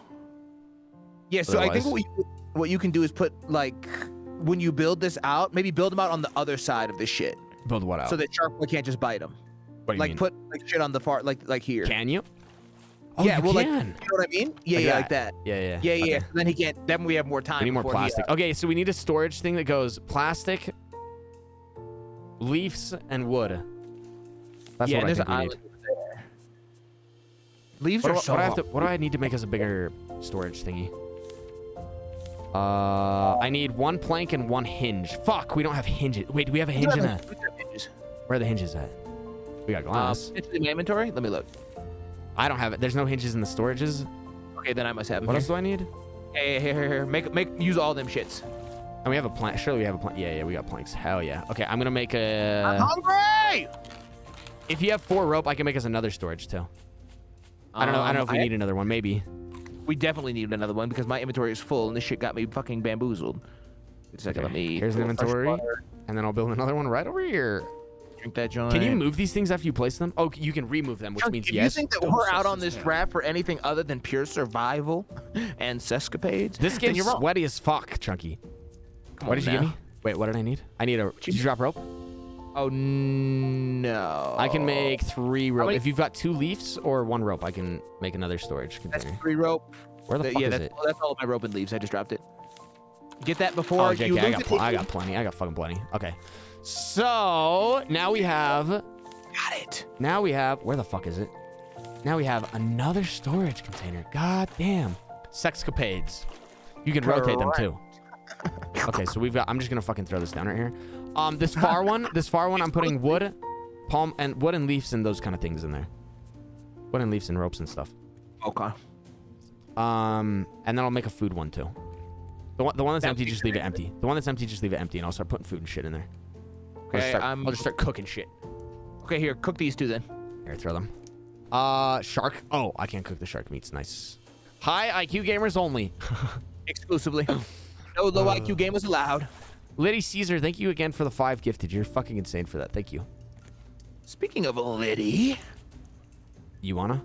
Yeah, so I think
Otherwise-
what you, what you can do is put like when you build this out, maybe build them out on the other side of this shit,
Build what out?
so that shark boy can't just bite them.
what do you
Like
mean?
put like shit on the far, like like here.
Can you? Oh,
yeah,
you
well, like you know what I mean? Yeah,
Like
yeah,
that.
like that.
yeah, yeah,
Yeah, yeah.
okay.
Then he can't. Then we have more time.
We need more
before he, uh,
plastic. Okay, so we need a storage thing that goes plastic, leaves, and wood. That's
yeah,
what I
there's
think
an
we
island
need.
there. Leaves
What
are
do,
so
what I have to? What do I need to make us a bigger storage thingy? Uh, I need one plank and one hinge. Fuck, we don't have hinges. Wait, do we have a hinge in
a-
a?
we do have hinges.
Where are the hinges at? We got glass.
it's in my inventory. Let me look.
I don't have it. There's no hinges in the storages.
Okay, then I must have them.
What
here.
else do I need?
Hey, here, here, here. Make, make, use all them shits.
And we have a plank. Surely we have a plank. Yeah, yeah, we got planks. Hell yeah. Okay, I'm gonna make a.
I'm hungry.
If you have four rope, I can make us another storage too. I don't know. I don't know if we
Um,
need another one. Maybe.
We definitely need another one because my inventory is full and this shit got me fucking bamboozled. Wait a second,
Okay,
let me.
here's an
pull fresh
inventory. And then I'll build another one right over here.
Drink that joint.
Can you move these things after you place them? Oh, you can remove them, which
Chunk,
means
if
yes.
you think that
Don't
we're out on this
hair.
draft for anything other than pure survival and sescapades,
This
then
game's
you're wrong.
sweaty as fuck, Chunky.
Come
What
on
did you give me? Wait, what did I need? I need a. Did you drop rope?
Oh no!
I can make three rope.
many-
If you've got two leaves or one rope, I can make another storage
That's
container.
three rope.
Where the
Th-
fuck
yeah,
is
that's,
it?
that's all of my rope and leaves. I just dropped it. Get that before
Oh,
you
JK, I
lose
got,
it.
I got plenty. I got fucking plenty. Okay. So now we have.
Got it.
Now we have. Where the fuck is it? Now we have another storage container. God damn. Sexcapades. You can rotate them too. Okay, so we've got. I'm just gonna fucking throw this down right here. Um, this far one, this far one, I'm putting wood, palm, and wood and leaves and those kind of things in there. Wood and leaves and ropes and stuff.
Okay.
Um, and then I'll make a food one too. The one, the one that's
That
empty, just leave it empty. The one that's empty, just leave it empty, and I'll start putting food and shit in there. I'll just
Okay,
start,
I'm-
I'll just start cooking shit.
Okay, here, cook these two then.
Here, throw them. Uh, shark. Oh, I can't cook the shark meats. Nice. High IQ gamers only.
Exclusively. no low
Uh.
IQ gamers allowed.
Liddy Caesar, thank you again for the five gifted. You're fucking insane for that. Thank you.
Speaking of Liddy,
You wanna?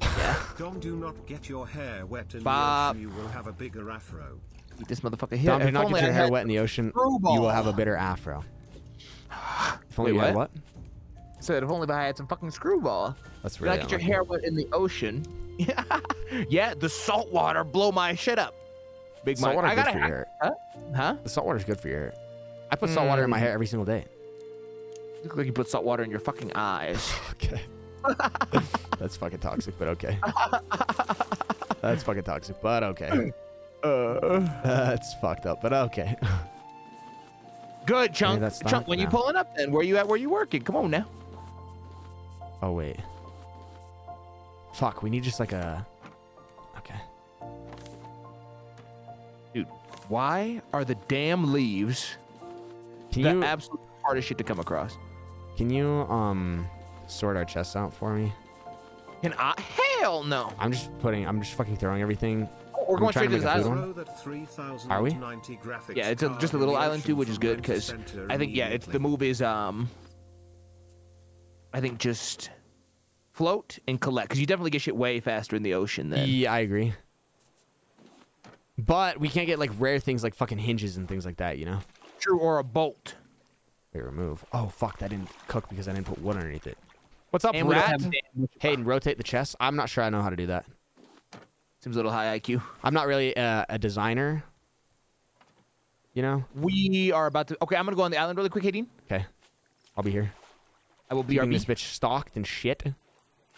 Dom, do not get your hair wet in
Bob.
the ocean. You will have a bigger afro.
eat this motherfucker here.
Dom, do
If
not
only
get your
I
hair wet in the ocean.
screwball.
You will have a bitter afro. If only
Wait,
you had
what?
what?
Said if only I had some fucking screwball.
That's
Did
really
I get your hair wet in the ocean? yeah, the salt water blow my shit up. Big
Salt
Mike.
water
I
good for your hair.
Huh? Huh?
The salt water's good for your hair. I put salt water in my
Mm.
hair every single day.
Look like you put salt water in your fucking eyes.
Okay. That's fucking toxic, but okay. That's fucking toxic, but okay.
Uh,
That's fucked up, but okay.
good, Chunk.
that's
Chunk,
not-
when you pulling up then? Where you at? Where you working? Come on now.
Oh wait. Fuck, we need just like a.
Why are the damn leaves
Can
the
you
absolute hardest shit to come across?
can you um sort our chests out for me?
Can I? Hell no.
I'm just putting. I'm just fucking throwing everything.
Oh, we're
I'm
going straight to
to
this
make
island.
Know that 3090
Are we?
Yeah, it's a, just a little island too, which is good because I think yeah, it's the
immediately.
move is um, I think just float and collect because you definitely get shit way faster in the ocean than.
Yeah, I agree. But we can't get like rare things like fucking hinges and things like that, you know?
True, or a bolt.
Wait, remove. Oh fuck, that didn't cook because I didn't put wood underneath it. What's up,
And we don't
rat? Hayden, rotate the chest. I'm not sure I know how to do that.
Seems a little high IQ.
I'm not really uh, a designer. You know?
We are about to. Okay, I'm gonna go on the island really quick, Hayden.
Okay. I'll be here.
I will be
Keeping
RB.
this bitch stalked and shit.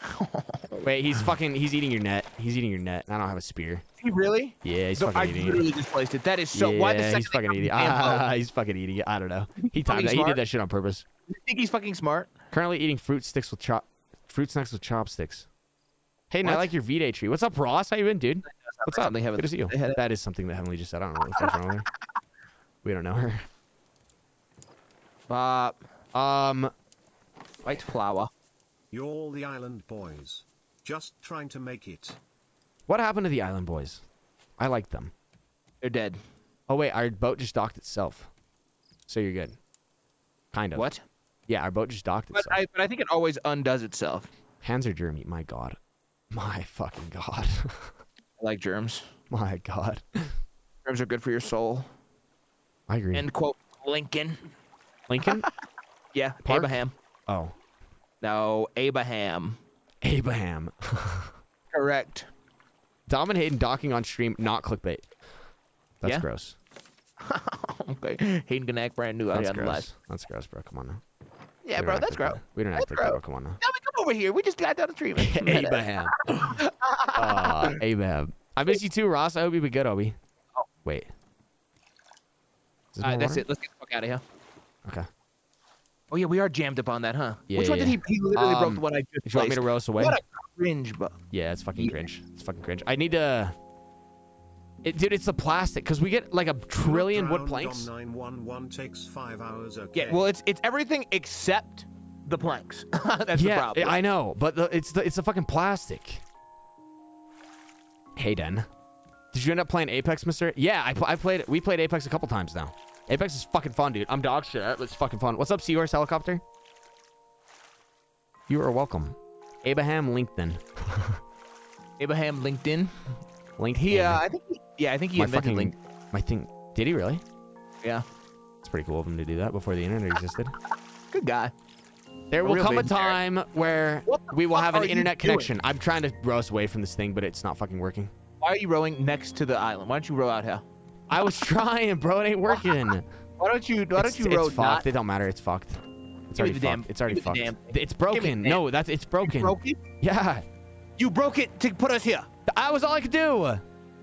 Wait, he's fucking. He's eating your net. He's eating your net. I don't have a spear.
He really?
Yeah, he's
So
fucking
I
eating
literally
it.
just placed it. That is so.
yeah,
why the
he's fucking eating. it. Ah, he's fucking eating it. I don't know. He timed that. He did that shit on purpose.
You think he's fucking smart?
Currently eating fruit sticks with chop, fruit snacks with chopsticks. Hayden, I like your V-Day tree. What's up, Ross? How you been, dude? What's up? Good to see you.
they had it.
That is something that Heavenly just said. I don't know what the fuck's wrong with her. We don't know her.
Bob.
Um,
White flower.
You're all the island boys. Just trying to make it.
what happened to the Island Boys? I like them.
They're dead.
Oh wait, our boat just docked itself. So you're good. Kind of.
What?
Yeah, our boat just docked
But
itself.
I, but I think it always undoes itself.
Hands are germy. My God. My fucking God.
I like germs.
My God.
Germs are good for your soul.
I agree.
End quote. Lincoln.
Lincoln?
Yeah,
Park?
Abraham.
Oh.
No, Abraham.
Abraham.
Correct.
Dom and Hayden docking on stream, not clickbait. That's
Yeah?
gross.
okay. Hayden gonna act brand new out
That's
here on the
gross.
live.
That's gross, bro. Come on now.
Yeah,
We
bro, that's gross.
We don't act
That's
like that, bro. Come on now.
Now we come over here. We just got down the street.
Abraham. uh, Abraham. I miss you too, Ross. I hope you be good, Obi.
Oh.
Wait.
All right, that's
water?
it. Let's get the fuck out of here.
Okay.
Oh yeah, we are jammed up on that, huh?
Yeah,
Which one
yeah,
did he? He literally broke
Um,
the one I just
If you want me to
placed.
roast away?
What a cringe, bro.
Yeah, it's fucking
Yeah.
cringe. It's fucking cringe. I need to. It, dude, it's the plastic because we get like a trillion wood
Round
planks.
Dom 911 takes five hours. Okay.
Yeah, well, it's it's everything except the planks. that's the problem. yeah.
I know, but the, it's the it's the fucking plastic. Hayden, did you end up playing Apex, Mister? Yeah, I, I played. We played Apex a couple times now. Apex is fucking fun, dude. I'm dog shit. It's fucking fun. What's up, Seahorse Helicopter? You are welcome. Abraham Lincoln.
Abraham LinkedIn.
LinkedIn.
He, uh, I think, he, yeah, I think he
my
invented
fucking,
LinkedIn.
my thing. Did he really?
Yeah,
It's pretty cool of him to do that before the internet existed.
good guy.
There will come a time where we will have an internet
doing?
connection. I'm trying to row us away from this thing, but it's not fucking working.
Why are you rowing next to the island? Why don't you row out here?
I was trying, bro. It ain't working.
Why don't you? Why
it's,
don't you row
it's
not?
fucked. It don't matter. It's fucked. It's
Give
already fucked.
damn-
it's already
give
fucked.
damn-
it's
give me the
broken.
damn-
No, that's it's broken.
You broke it.
Yeah,
You broke it to put us here.
I was all I could do.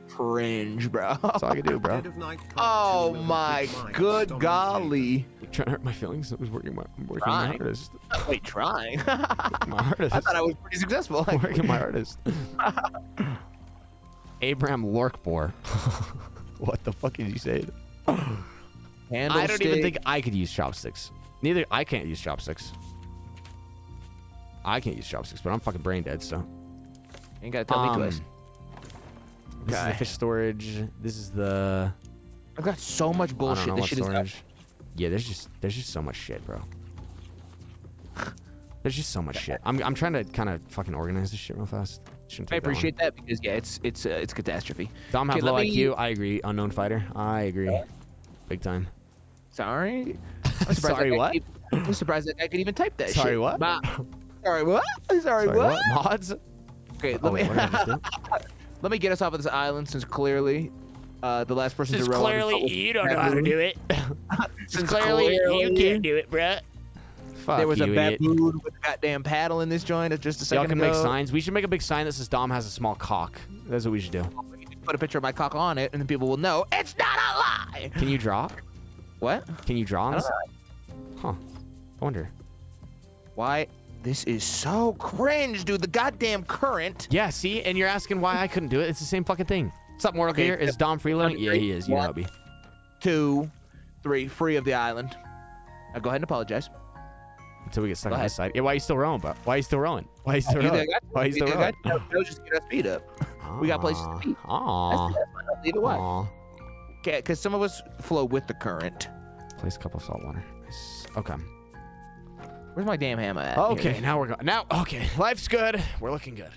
Cringe, bro.
That's all I could do, bro.
Dead of night part
Oh
two will
my
repeat mine.
good
Dom
golly.
trying to hurt my feelings. I was working my I'm working my
Trying.
hardest.
Wait, trying.
My hardest.
I thought I was pretty successful.
I'm working my hardest. Abraham Lorkbor. what the fuck did you say? I don't even think I could use chopsticks. Neither I can't use chopsticks. I can't use chopsticks, but I'm fucking brain dead. So.
Ain't gotta tell me
Um,
twice.
This is the fish storage. This is the
I've got so much bullshit. This shit is
storage. Yeah, there's just there's just so much shit, bro. There's just so much shit. I'm I'm trying to kind of fucking organize this shit real fast. Shouldn't
I
take that
appreciate that because yeah, it's it's uh, it's catastrophe.
Dom have
Okay,
low
me-
IQ. I agree. Unknown fighter. I agree. Big time.
Sorry. I'm surprised
Sorry, what?
could even- I'm surprised that I could even type that
Sorry,
shit.
what?
Ma- Sorry, what? Sorry,
Sorry,
what?
Mods?
Okay,
Oh,
let
wait,
me
what did I just do?
let me get us off of this island since clearly uh, the last person to row on the boat was baboon.
it.
Since clearly clearly, you can't
do it, bruh. Fuck
There was
you,
a
idiot.
baboon with a goddamn paddle in this joint just a
2nd
Y'all
can
ago.
make signs. We should make a big sign that says Dom has a small cock. That's what we should do.
Put a picture of my cock on it, and then people will know it's not a lie.
Can you draw?
What?
Can you draw on this? Huh. I wonder.
Why? This is so cringe, dude. The goddamn current.
Yeah, see? And you're asking why I couldn't do it. It's the same fucking thing. What's up, Mortal
Okay,
Gear? Is. Dom freeloading? Yeah, he is. You know
one.
it be.
Two, three, free of the island. Now go ahead and apologize.
Until we get stuck
Go
on
ahead.
this side. Yeah, why are you still rowing, bro? Why are you still rowing? Why are you still rowing?
think I got-
Why are you still rowing?
That was just get our speed up. We got places to be.
Aw.
That's, that's fine. I'll leave it wide.
Aw.
Okay, because some of us flow with the current.
Place a cup of salt water. Okay.
Where's my damn hammer at?
Okay,
Here.
now we're going. Now, okay. Life's good. We're looking good.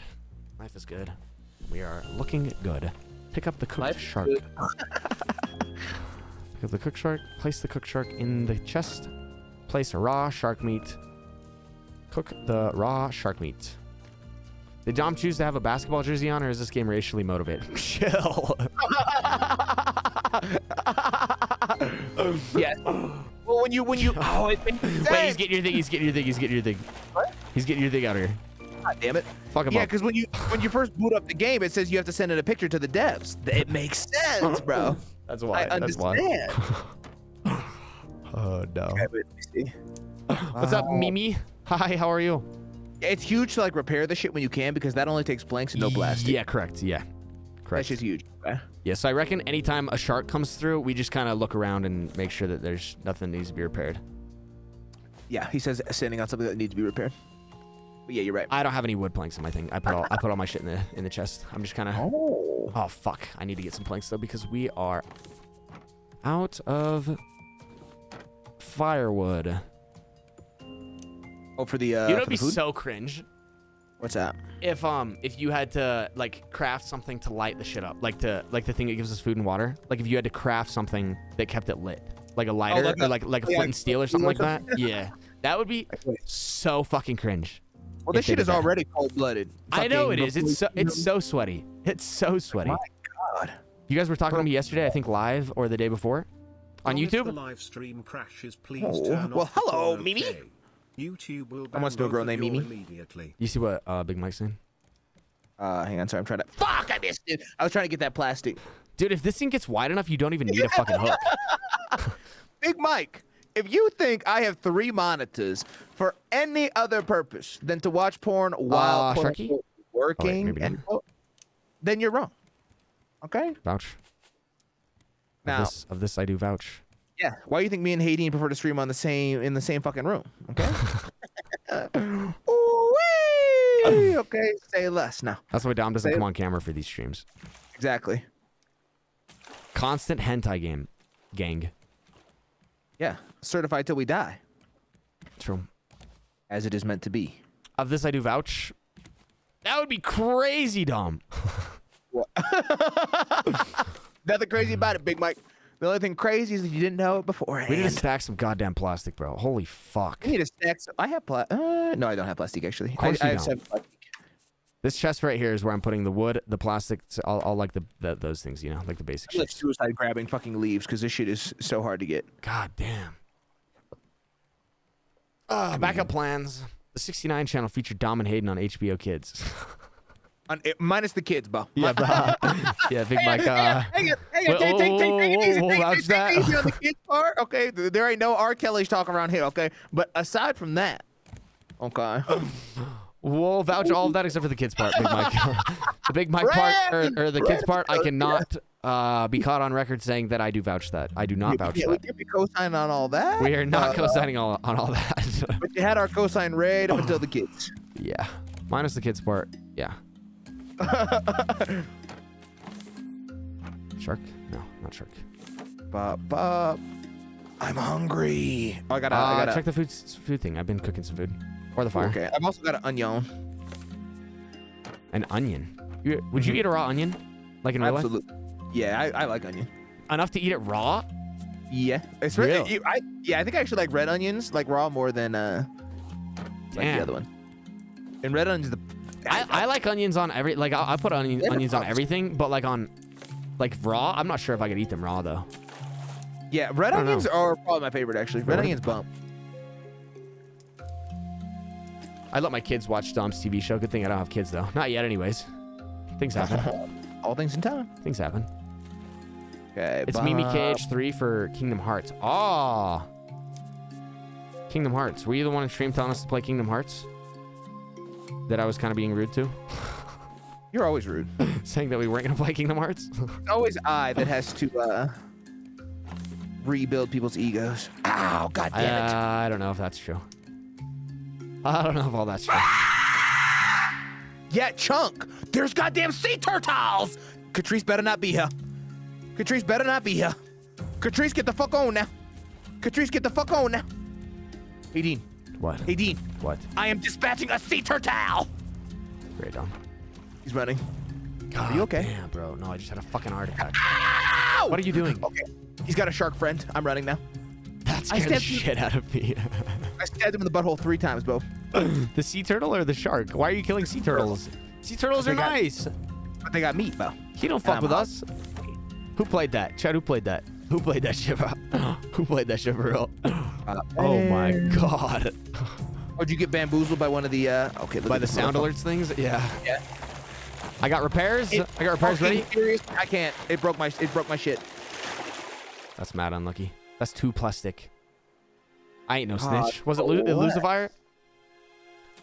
Life is good. We are looking good. Pick up the cooked shark. Pick up the cooked shark. Place the cooked shark in the chest. Place raw shark meat. Cook the raw shark meat. Did Dom choose to have a basketball jersey on, or is this game racially motivated? Chill.
yeah. Well, when you when you oh, it makes
Wait, he's getting your thing. He's getting your thing. He's getting your thing.
What?
He's getting your thing out of here.
God damn it.
Fuck him
Yeah, because when you when you first boot up the game, it says you have to send in a picture to the devs. It makes sense, bro.
That's why.
I
That's why.
understand.
Oh no.
Okay, but let me see.
What's up, Mimi? Hi, how are you?
It's huge to like repair the shit when you can because that only takes blanks and no plastic.
Yeah, correct. Yeah,
Correct.
correct.
shit's huge.
Yeah, so I reckon anytime a shark comes through, we just kind of look around and make sure that there's nothing needs to be repaired.
Yeah, he says standing on something that needs to be repaired. But yeah, you're right.
I don't have any wood planks in my thing. I put all I put all my shit in the in the chest. I'm just kind of.
Oh.
Oh fuck! I need to get some planks though because we are out of firewood.
Oh, for the uh,
you know,
for
it'd be
food?
so cringe
What's that?
if um if you had to like craft something to light the shit up, like to like the thing that gives us food and water. Like if you had to craft something that kept it lit, like a lighter
like
or
a-
like like a
yeah,
flint and steel or something like
like
that. Yeah, that would be so fucking cringe.
Well, this shit is
that.
already cold blooded.
I know it is. It's so it's so sweaty. It's so sweaty.
My God.
You guys were talking to me yesterday, I think live or the day before, on
If the
YouTube.
live stream crashes, please
Oh,
turn
well,
off the
hello,
call,
Mimi.
Okay? YouTube will
I
ban
wants to know a
both
girl named
you
Mimi.
immediately.
You see what uh, Big Mike's saying?
Uh, hang on, sorry, I'm trying to. Fuck, I missed it. I was trying to get that plastic.
Dude, if this thing gets wide enough, you don't even need a fucking hook.
Big Mike, if you think I have three monitors for any other purpose than to watch porn while
Uh,
quote,
Sharky?
unquote, working, and
not.
then you're wrong. Okay.
Vouch.
Now,
of this, of this I do vouch.
Yeah. Why do you think me and Hayden prefer to stream on the same in the same fucking room? Okay. Ooh-wee! okay. Say less now.
That's why Dom doesn't
Say-
come on camera for these streams.
Exactly.
Constant hentai game, gang.
Yeah. Certified till we die,
True.
as it is meant to be.
Of this I do vouch. That would be crazy, Dom.
Nothing crazy about it, Big Mike. The only thing crazy is that you didn't know it beforehand.
We need to stack some goddamn plastic, bro. Holy fuck.
I need to stack. So I have pla- uh, no, I don't have plastic actually. I,
course
I
you
have
don't.
seven plastic.
This chest right here is where I'm putting the wood, the plastic, all, all like the, the those things, you know, like the basic
I like
shit.
suicide grabbing fucking leaves because this shit is so hard to get.
God damn. Uh, backup plans. The 69 channel featured Dom and Hayden on HBO Kids.
On, it, minus the kids, Bo.
yeah, bro. yeah, Big Mike. Uh,
Hang it, hang it, take, take, take, take it easy, take easy, take
that?
it easy on the kids part. Okay, there ain't no R. Kelly's talking around here. Okay, but aside from that, okay.
we'll vouch all of that except for the kids part, Big Mike. the Big Mike part, or, or the kids part, I cannot uh, be caught on record saying that I do vouch that. I do not vouch
yeah, we
that.
can be co-signing on all that.
We are not
uh,
co-signing all, on all that.
But you had our cosign right up until the kids.
yeah. Minus the kids part. Yeah. Shark? No, not shark.
Bop, bop. I'm hungry. Oh, I got. to I
Uh,
got.
check the food food thing. I've been cooking some food. Or the fire.
Okay, I've also got an onion.
An onion. You, would you eat a raw onion? Like in real life?
Absolutely. Yeah, I, I like onion.
Enough to eat it raw?
Yeah, it's
Really?
really. I yeah, I think I actually like red onions, like raw, more than uh like the other one. And red onions, the
I, I like onions on every like I, I put onion, onions on everything, but like on like raw, I'm not sure if I could eat them raw though.
yeah, red onions
know.
are probably my favorite actually. Red onions bump.
I let my kids watch Dom's TV show. Good thing I don't have kids though. Not yet, anyways. Things happen.
All things in time.
Things happen.
Okay,
It's Mimi KH3 for Kingdom Hearts. Ah. Kingdom Hearts. Were you the one in stream telling us to play Kingdom Hearts? That I was kind of being rude to,
You're always rude.
saying that we weren't gonna play Kingdom Hearts.
It's always I that has to uh rebuild people's egos. Ow, god damn it.
I don't know if that's true. I don't know if all that's true.
Yeah, chunk. There's goddamn sea turtles. Catrice better not be here. Catrice better not be here. Catrice, get the fuck on now. Catrice, get the fuck on now. Hey Dean.
What?
Hey Dean.
What?
I am dispatching a sea turtle.
Great, Dom.
He's running.
God, are
you okay?
Damn, bro. No, I just had a fucking heart attack.
Ow!
What are you doing?
Okay. He's got a shark friend. I'm running now.
That
I
scared the
stabbed you-
shit out of me.
I stabbed him in the butthole three times, Bo.
the sea turtle or the shark? Why are you killing sea turtles? Sea turtles are
got-
nice.
But they got meat, Bo.
He don't fuck with us. Who played that? Chad, who played that? Who played that shit, who played that shit, bro?
Uh,
Oh my god.
Oh, did you get bamboozled by one of the uh okay,
By the sound alerts things? Yeah.
Yeah.
I got repairs.
It-
I got repairs ready.
Furious. I can't. It broke my it broke my shit.
That's mad unlucky. That's too plastic. I ain't no
God,
snitch. Was it
oh,
Lu-? Lucifer?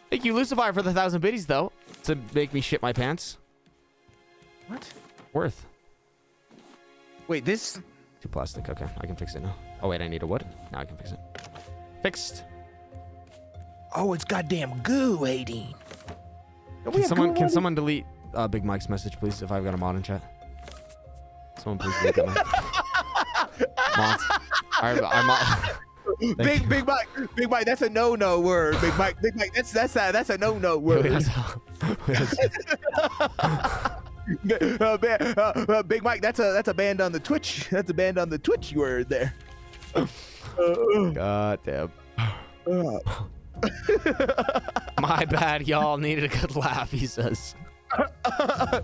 Thank you, Lucifer, for the thousand biddies, though, to make me shit my pants.
What?
Worth.
Wait, this
Too plastic. Okay, I can fix it now. Oh, wait, I need a wood. Now I can fix it. Fixed.
Oh, it's goddamn goo, 18.
Can someone, can someone delete uh, Big Mike's message, please, if I've got a mod in chat? Someone please delete that. Mods. Our, our, mod,
Big
you.
Big Mike, Big Mike, that's a no no word. Big Mike, Big Mike, that's that's a that's a no no
Wait,
word.
that's-
uh, ba- uh, uh, Big Mike, that's a that's a band on the Twitch. That's a band on the Twitch you were there. Uh,
God damn.
uh,
My bad, y'all needed a good laugh, he says.
uh,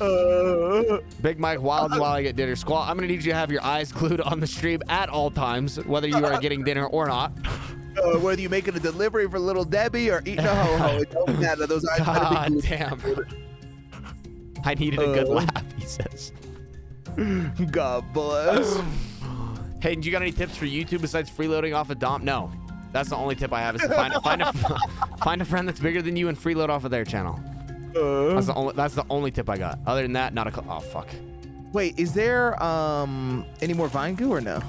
uh,
Big Mike Wild and while I get dinner. Squall, I'm gonna need you to have your eyes glued on the stream at all times, whether you are getting dinner or not.
Whether you're making a delivery for Little Debbie or eating a ho ho, it don't matter. Those eyes
God
be
damn. I needed a good
Uh.
laugh, he says.
God bless.
Hey, do you got any tips for YouTube besides freeloading off a Dom? No. That's the only tip I have is to find, find, a, find a friend that's bigger than you and freeload off of their channel.
Uh,
That's the only that's the only tip I got. Other than that, not a oh fuck.
wait, is there um any more Vine goo or no?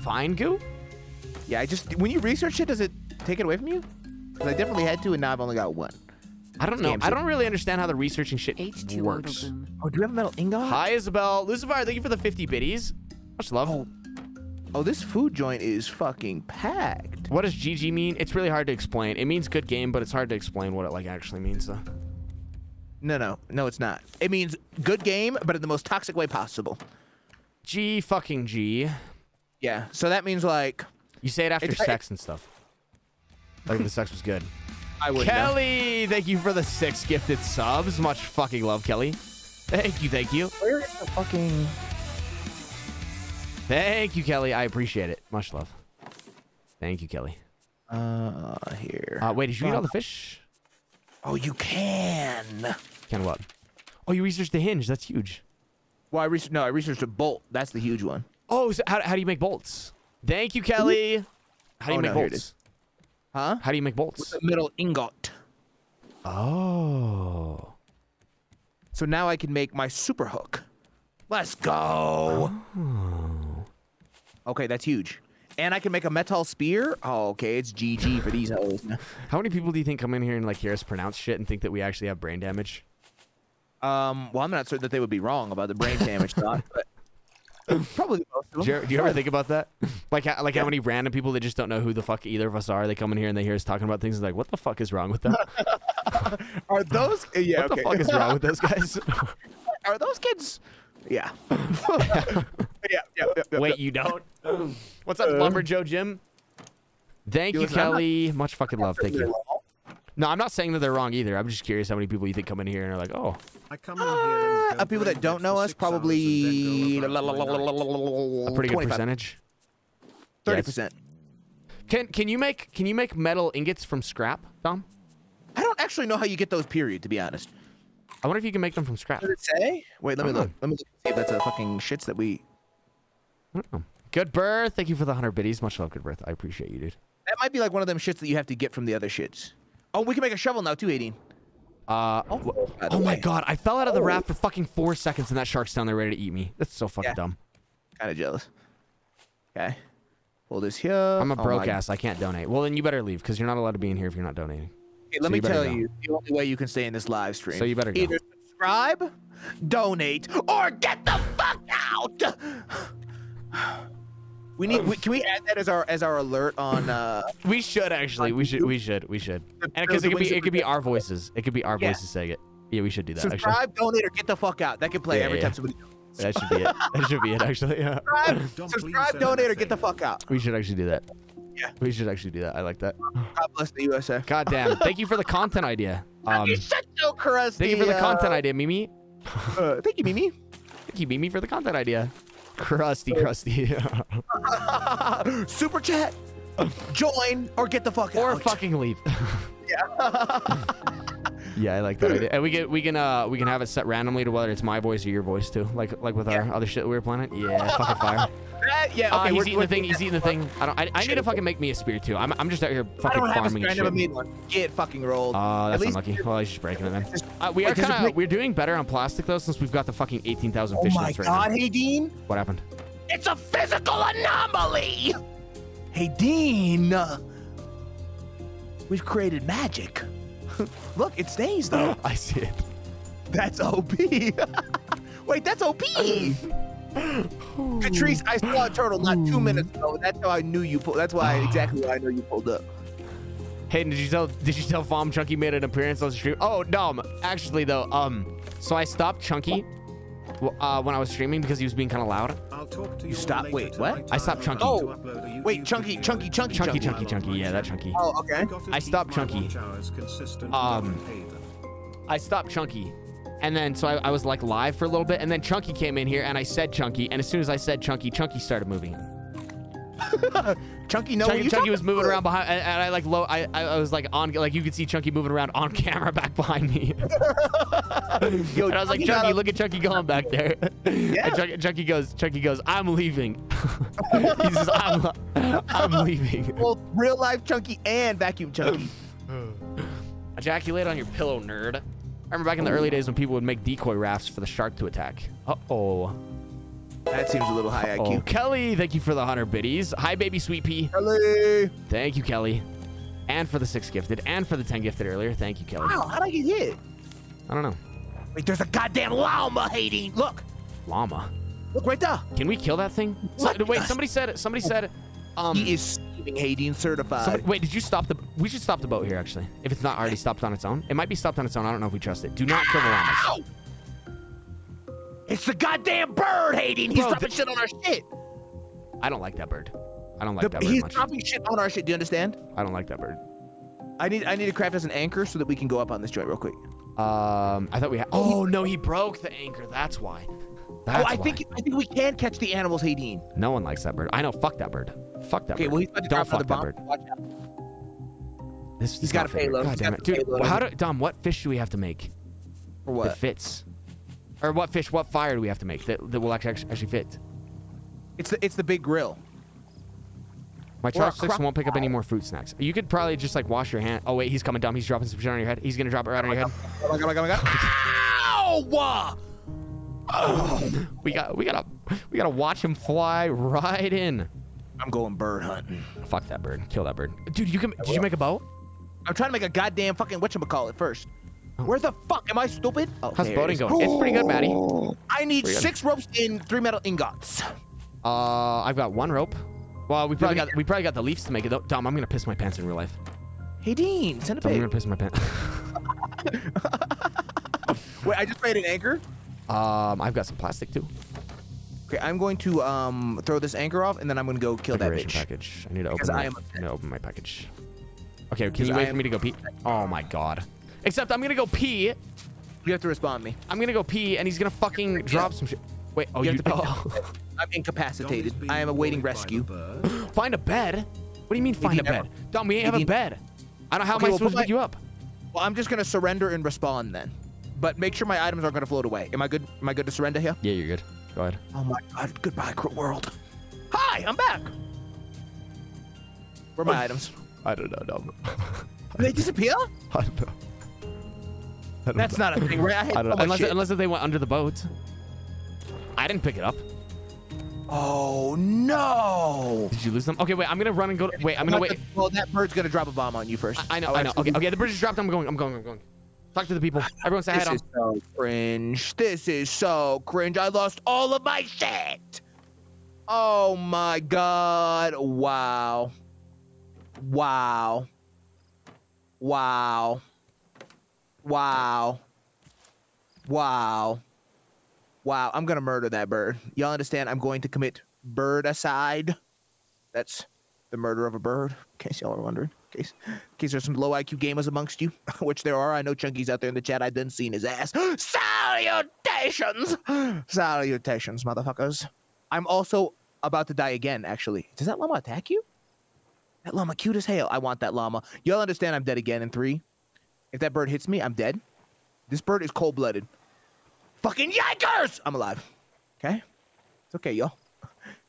Fine goo?
Yeah, I just when you research it, does it take it away from you? 'Cause I definitely had to, and now I've only got one.
I don't know.
Scams
I don't really understand how the researching shit
H2
works.
Autoboom.
Oh, do you have a metal ingot?
Hi Isabel. Lucifer, thank you for the 50 biddies. Much love.
Oh. Oh, this food joint is fucking packed.
What does GG mean? It's really hard to explain. It means good game, but it's hard to explain what it like actually means though.
No, no, no, it's not. It means good game, but in the most toxic way possible.
G fucking G.
Yeah. So that means like
You say it after
It's-
sex and stuff. Like the sex was good.
I would.
Kelly, thank you for the six gifted subs. Much fucking love, Kelly. Thank you, thank you.
Where is the fucking?
Thank you, Kelly. I appreciate it. Much love. Thank you, Kelly.
Uh, here.
Uh, wait, did you eat all the fish?
oh, you can.
Can what? Oh, you researched the hinge. That's huge.
Well, I researched. No, I researched a bolt. That's the huge one.
Oh, so how, how do you make bolts? Thank you, Kelly. How do you
Oh,
make
no,
bolts?
Huh?
How do you make bolts?
The metal ingot.
Oh.
So now I can make my super hook. Let's go. Okay, that's huge. And I can make a metal spear. Oh, okay, it's GG for these hoes.
How many people do you think come in here and like hear us pronounce shit and think that we actually have brain damage?
Um, well, I'm not certain that they would be wrong about the brain damage thought, but probably most of
Do
them.
you, do you ever think about that? Like, how, like how many random people that just don't know who the fuck either of us are? They come in here and they hear us talking about things and like, what the fuck is wrong with them?
Are those? Yeah.
what
okay.
the fuck is wrong with those guys?
Are those kids? Yeah. yeah. Yeah. yeah, yeah,
Wait, you don't? What's up,
Uh,
Lumber Joe Jim? Thank
You
you,
not-
Kelly. Much fucking love. Thank
yeah.
you. No, I'm not saying that they're wrong either. I'm just curious how many people you think come in here and are like, oh,
I come in here and
Uh, people that don't know us
six hours and
probably
then go about my night.
a pretty good percentage.
Thirty
Yes.
percent.
Can can you make can you make metal ingots from scrap, Dom?
I don't actually know how you get those. Period. To be honest.
I wonder if you can make them from scrap.
Does it say? Wait, let me look. Let me look see if that's a fucking shits that we.
I don't know. Good birth. Thank you for the hundred biddies. Much love, good birth. I appreciate you, dude.
That might be like one of them shits that you have to get from the other shits. Oh, we can make a shovel now too, 18.
Uh,
Oh,
oh my god, I fell out of the
Oh.
raft for fucking four seconds and that shark's down there ready to eat me. That's so fucking
Yeah.
dumb.
Kind of jealous. Okay. Pull this here.
I'm a
Oh
broke
my-
ass. I can't donate. Well, then you better leave because you're not allowed to be in here if you're not donating.
Okay, let
so
me tell
go.
you the only way you can stay in this live stream.
So you better go.
Either subscribe, donate, or get the fuck out. We need. We, can we add that as our as our alert on? uh
We should actually. We should. We should. We should. And because it could be it could be our voices. It could be our
Yeah.
voices saying it. Yeah, we should do that. Actually,
Subscribe, donate, or get the fuck out. That can play
Yeah,
every
yeah.
time somebody.
that should be it. That should be it. Actually, yeah.
Subscribe, subscribe
please
donate, or
anything.
get the fuck out.
We should actually do that.
Yeah.
We should actually do that. I like that.
God bless the USA.
God damn. Thank you for the content idea. Um,
You're such so crusty.
thank you for the
uh,
content idea, Mimi.
uh, thank you, Mimi.
Thank you, Mimi, for the content idea. Crusty, crusty.
Super chat. Join or get the fuck
or
out.
fucking leave.
Yeah.
Yeah, I like that idea. And we can we can uh we can have it set randomly to whether it's my voice or your voice too. Like like with our other shit we were planning. Yeah, fucking fire.
Yeah.
Uh,
Okay.
he's
we're-
eating
we're
the thing. He's eating the thing. I don't. I, I need to fucking make me a spear too. I'm, I'm just out here
I
fucking
don't have a
farming
spear. I never
shit.
made one. Get fucking rolled.
Oh,
At
that's unlucky. Well, he's just breaking it then. Uh, we are kind of we're doing better on plastic though since we've got the fucking 18,000 fish.
Oh my
nets right
god,
now.
hey Dean.
What happened?
It's a physical anomaly. Hey Dean. uh, We've created magic. Look, it stays though.
I see it.
That's OP. Wait, that's OP. Patrice, I saw a turtle not two minutes ago. That's how I knew you pulled. That's why exactly why I know you pulled up.
Hayden, did you tell did you tell Dom Chunky made an appearance on the stream? Oh no, actually though, um, so I stopped Chunky uh, when I was streaming because he was being kind of loud.
I'll talk to you
stop- wait, what?
I stopped Chunky.
Oh, Wait, chunky, chunky, chunky,
Chunky,
chunky.
chunky, chunky. Yeah, that chunky.
Oh, okay.
I stopped Chunky.
watch hours consistent
Um. I stopped Chunky. And then so I, I was like live for a little bit, and then Chunky came in here, and I said Chunky, and as soon as I said Chunky, Chunky started moving.
Chunky, no.
Chunky, Chunky was moving
about?
around behind, and, and I like low. I, I I was like on, like you could see Chunky moving around on camera back behind me.
Yo,
and I was like,
Chunky got
Chunky, look at Chunky going back there.
Yeah.
And Chunky, Chunky goes, Chunky goes, I'm leaving. he says, I'm, I'm leaving.
Well, real life chunky and vacuum chunky.
Ejaculate on your pillow, nerd. I remember back in the early days when people would make decoy rafts for the shark to attack. Uh oh.
That seems a little high
Oh,
IQ.
Kelly, thank you for the 100 biddies. Hi, baby sweet pea.
Kelly.
Thank you, Kelly. And for the 6 gifted, and for the 10 gifted earlier. Thank you, Kelly.
Wow, how'd I get hit?
I don't know.
Wait, there's a goddamn llama, Haiti. Look,
Llama.
look right there.
Can we kill that thing? So- wait, somebody said, somebody said, um,
he is steaming Haiti certified.
somebody- wait, did you stop the, we should stop the boat here, actually. If it's not already stopped on its own. It might be stopped on its own. I don't know if we trust it. Do not kill the llamas.
Ow! It's the goddamn bird, Haiti. He's
Bro,
dropping shit on our shit.
I don't like that bird. I don't like
The-
that bird
he's
much.
dropping shit on our shit. Do you understand?
I don't like that bird.
I need I need to craft us an anchor so that we can go up on this joint real quick.
Um, I thought we had. Oh no, he broke the anchor. That's why. That's
oh, I
why.
think I think we can catch the animals, Haiti.
no one likes that bird. I know. Fuck that bird. Fuck that
Okay,
bird.
well he's about to
Don't fuck that bird.
Watch out.
This
He's got a payload.
God
He's
damn it, dude.
payload.
How do Dom? What fish do we have to make
For
that
what?
fits? Or what fish? What fire do we have to make that, that will actually actually fit?
It's the it's the big grill.
My chopsticks won't pick up any more fruit snacks. You could probably just like wash your hand. Oh wait, he's coming down. He's dropping some shit on your head. He's gonna drop it right on your head.
Oh my god! Oh my god! Oh my god! Oh Ow!
We got we gotta we gotta watch him fly right in.
I'm going bird hunting.
Fuck that bird. Kill that bird. Dude, you can. Did you make a boat?
I'm trying to make a goddamn fucking whatchamacallit first. Where the fuck am I stupid? Oh,
How's
there it
boating
is.
going? It's pretty good, Maddie.
I need six ropes and three metal ingots.
Uh, I've got one rope. Well, we probably
Yeah,
got we probably got the leaves to make it though. Dom, I'm gonna piss my pants in real life.
Hey Dean, send a
Dom, I'm
pic.
gonna piss my pants.
Wait, I just made an anchor.
Um, I've got some plastic too.
Okay, I'm going to um throw this anchor off and then I'm gonna go kill that bitch.
package. I need to
Because
open.
I
My,
am
I need to open my package. Okay, can
Because
you wait for me to go pee? Oh my god. Except I'm gonna go pee.
You have to respond me.
I'm gonna go pee, and he's gonna fucking drop some shit. Wait. Oh,
You
you.
have to pick
oh.
I'm incapacitated. I am awaiting rescue.
the bird.
Find a bed. What do you mean find a
never-
bed? Dom, we ain't have a bed. I don't. know How
Okay,
am I
well,
supposed to
put
pick you up?
Well, I'm just gonna surrender and respond then. But make sure my items aren't gonna float away. Am I good? Am I good to surrender here?
Yeah, you're good. Go ahead.
Oh my god! Goodbye, cruel world. Hi, I'm back. Where are my items?
I don't know, Dom.
Did they disappear?
I don't know. I don't
That's
know.
not a thing, right? I, had
I don't know. Unless,
shit.
unless they went under the boat. I didn't pick it up.
Oh no!
Did you lose them? Okay, wait. I'm gonna run and go. To, wait, I'm gonna wait.
the- well, that bird's gonna drop a bomb on you first.
I know.
Oh,
I know. Okay. Okay. The bridge is dropped. I'm going. I'm going. I'm going. Talk to the people. Everyone say hi,
This is so cringe. This is so cringe. I lost all of my shit. Oh my god! Wow! Wow! Wow! Wow! Wow! Wow! I'm gonna murder that bird. Y'all understand? I'm going to commit bird-aside. That's the murder of a bird. In case y'all are wondering. In case, in case there's some low IQ gamers amongst you, which there are. I know Chunky's out there in the chat. I done seen his ass. Salutations! Salutations, motherfuckers. I'm also about to die again, actually. Does that llama attack you? That llama cute as hell. I want that llama. Y'all understand I'm dead again in three. If that bird hits me, I'm dead. This bird is cold blooded. Fucking yikers! I'm alive. Okay? It's okay, y'all.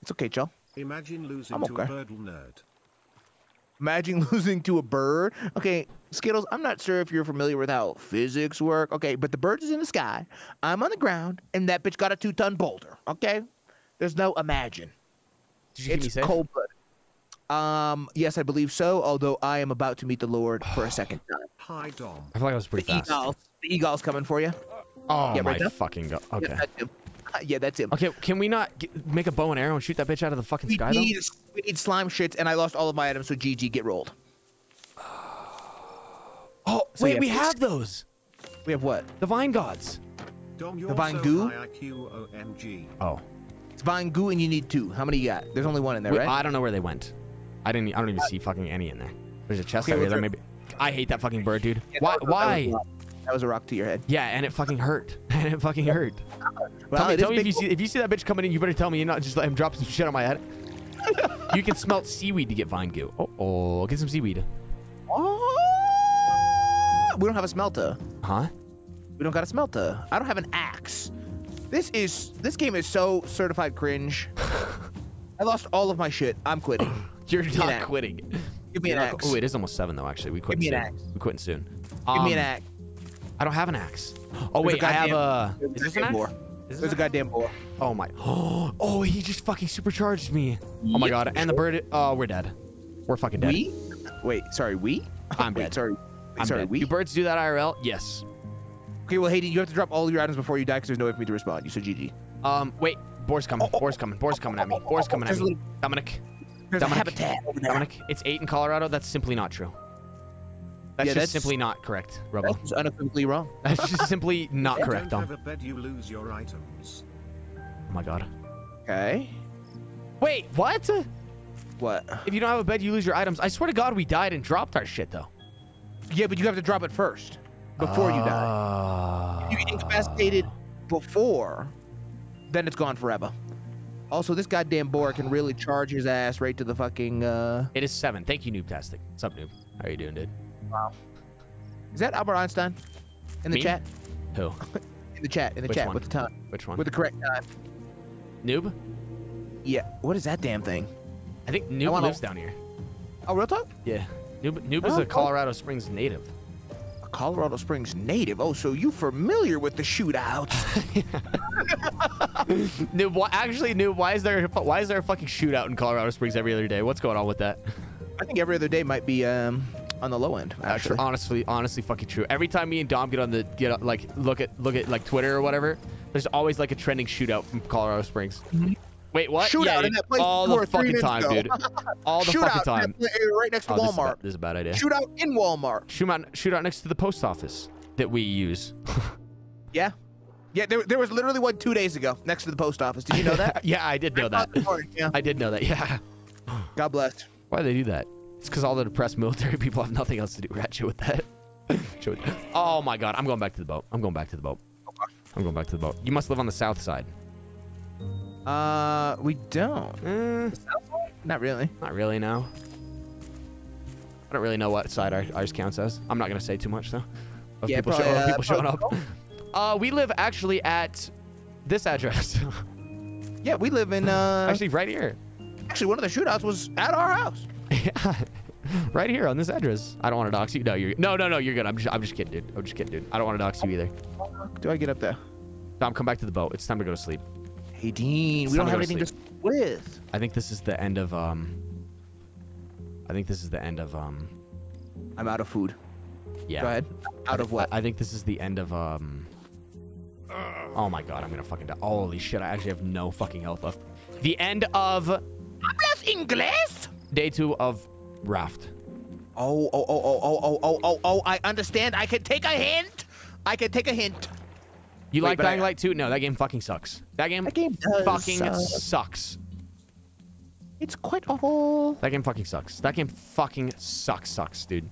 It's okay, y'all.
Imagine losing
I'm
to a
okay.
bird nerd.
Imagine losing to a bird. Okay, Skittles, I'm not sure if you're familiar with how physics work. Okay, but the bird is in the sky. I'm on the ground, and that bitch got a two ton boulder. Okay? There's no imagine.
Did you keep me
It's cold blooded. Um, yes, I believe so, although I am about to meet the Lord for a second time.
Hi, Dom.
I feel like I was pretty
The
fast.
eagles. The eagles coming for you.
Oh
Yeah,
my
right
fucking god. Okay.
Yes, I do. Yeah, that's him.
Okay, can we not get, make a bow and arrow and shoot that bitch out of the fucking
We
sky though?
we need slime shits, and I lost all of my items, so GG, get rolled.
Oh,
So
wait,
yeah,
we
please-
have those.
We have what?
The vine gods.
Dom, you're
Divine
so
goo?
IQ, OMG.
Oh,
It's Vine Goo, and you need two. How many you got? There's only one in there,
Wait,
right?
I don't know where they went. I didn't. I don't even see fucking any in there. There's a chest
Okay,
over there.
there-
Maybe. I hate that fucking bird, dude.
Yeah,
Why?
that was- that was
Why?
That was a rock to your head.
Yeah, and it fucking hurt. And it fucking hurt.
Well,
tell me, tell me if you see if you see that bitch coming in, you better tell me and not just let him drop some shit on my head. you can smelt seaweed to get vine goo. Oh, oh, get some seaweed.
Oh, we don't have a smelter.
Huh?
We don't got a smelter. I don't have an axe. This is this game is so certified cringe. I lost all of my shit. I'm quitting.
You're not quitting.
Give me an
You're
axe.
Oh, it is almost seven though. Actually, we quit Give
me an
soon.
axe.
We quitting soon.
Give me an
Um,
axe.
I don't have an axe. Oh
There's
wait, I have a. Is this an axe?
boar.
Is
There's a goddamn boar.
Oh my. Oh, he just fucking supercharged me. Oh my god. And the bird. Oh, we're dead. We're fucking dead.
We? Wait, sorry, we?
I'm
Wait,
dead.
sorry.
I'm
sorry,
dead.
we?
Do birds do that IRL? Yes.
Okay, well, Hayden, you have to drop all your items before you die because there's no way for me to respond. You said GG.
Um, wait. Boar's coming. Boar's coming. Boar's coming at me. Boar's coming at me. Dominic.
There's
Dominic.
a habitat over there.
Dominic. It's eight in Colorado. That's simply not true. That's
Yeah,
just
that's-
simply not correct, Robo.
That's unequivocally wrong.
That's just simply not correct,
Don't
Dom.
bed, you lose your items.
Oh my god.
Okay.
Wait, what?
What?
If you don't have a bed, you lose your items. I swear to God, we died and dropped our shit though.
Yeah, but you have to drop it first before you die.
die.
You get incapacitated before, then it's gone forever. Also, this goddamn boar can really charge his ass right to the fucking. uh
It is seven. Thank you, Noobtastic. What's up, Noob? How are you doing, dude?
Is that Albert Einstein? In the
Me?
chat.
Who?
In the chat. In the
Which
chat
one?
with the time.
Which one?
With the correct time.
Noob?
Yeah. What is that damn thing?
I think Noob
wanna-
lives down here.
Oh, real talk?
Yeah. Noob, Noob is
Oh,
a
oh.
Colorado Springs native.
A Colorado Springs native. Oh, so you familiar with the shootouts?
Noob, why, actually, Noob, why is there why is there a fucking shootout in Colorado Springs every other day? What's going on with that?
I think every other day might be um on the low end.
Actually, honestly, honestly, fucking true. Every time me and Dom get on the get like look at look at like Twitter or whatever, there's always like a trending shootout from Colorado Springs. Mm-hmm. Wait, what?
Shootout
yeah,
in that place
all the fucking time,
ago.
dude. All the
shootout
fucking time.
that eh, right next to
Oh, this, is a
Walmart.
bad, this is a bad idea.
Shootout in Walmart.
Shootout, shootout next to the post office that we use.
Yeah. Yeah, there, there was literally one two days ago next to the post office. Did you know that?
yeah, I did know that.
Yeah.
I did know that. Yeah.
God bless.
Why do they do that? It's because all the depressed military people have nothing else to do. Ratchet with that. Oh my god, I'm going back to the boat. I'm going back to the boat. I'm going back to the boat. You must live on the south side.
Uh, we don't.
Eh,
Not really.
not really. No. I don't really know what side our, ours counts as. I'm not gonna say too much though. Of
Yeah,
people,
probably,
show,
uh,
people showing up. Uh, we live actually at this address.
Yeah, we live in. Uh,
actually, right here.
actually, one of the shootouts was at our house.
Yeah. right here on this address. I don't want to dox you. No, you're no, no, no. You're good. I'm just, I'm just kidding, dude. I'm just kidding, dude. I don't want to dox you either.
Do I get up there?
Tom, come back to the boat. It's time to go to sleep.
Hey, Dean,
It's
we don't have
to
anything to sleep with.
I think this is the end of um. I think this is the end of um.
I'm out of food.
Yeah.
Go ahead. Out of what?
I, I think this is the end of um. Oh my god, I'm gonna fucking die. Holy shit, I actually have no fucking health left. The end of
Hablas inglés?
Day two of Raft.
Oh, oh, oh, oh, oh, oh, oh, oh, oh, I understand. I can take a hint. I can take a hint.
You
Wait,
like
but I-
Dying Light 2? No, that game fucking sucks. That game,
That game
fucking
suck.
sucks.
It's quite awful.
That game fucking sucks. That game fucking sucks, sucks, dude.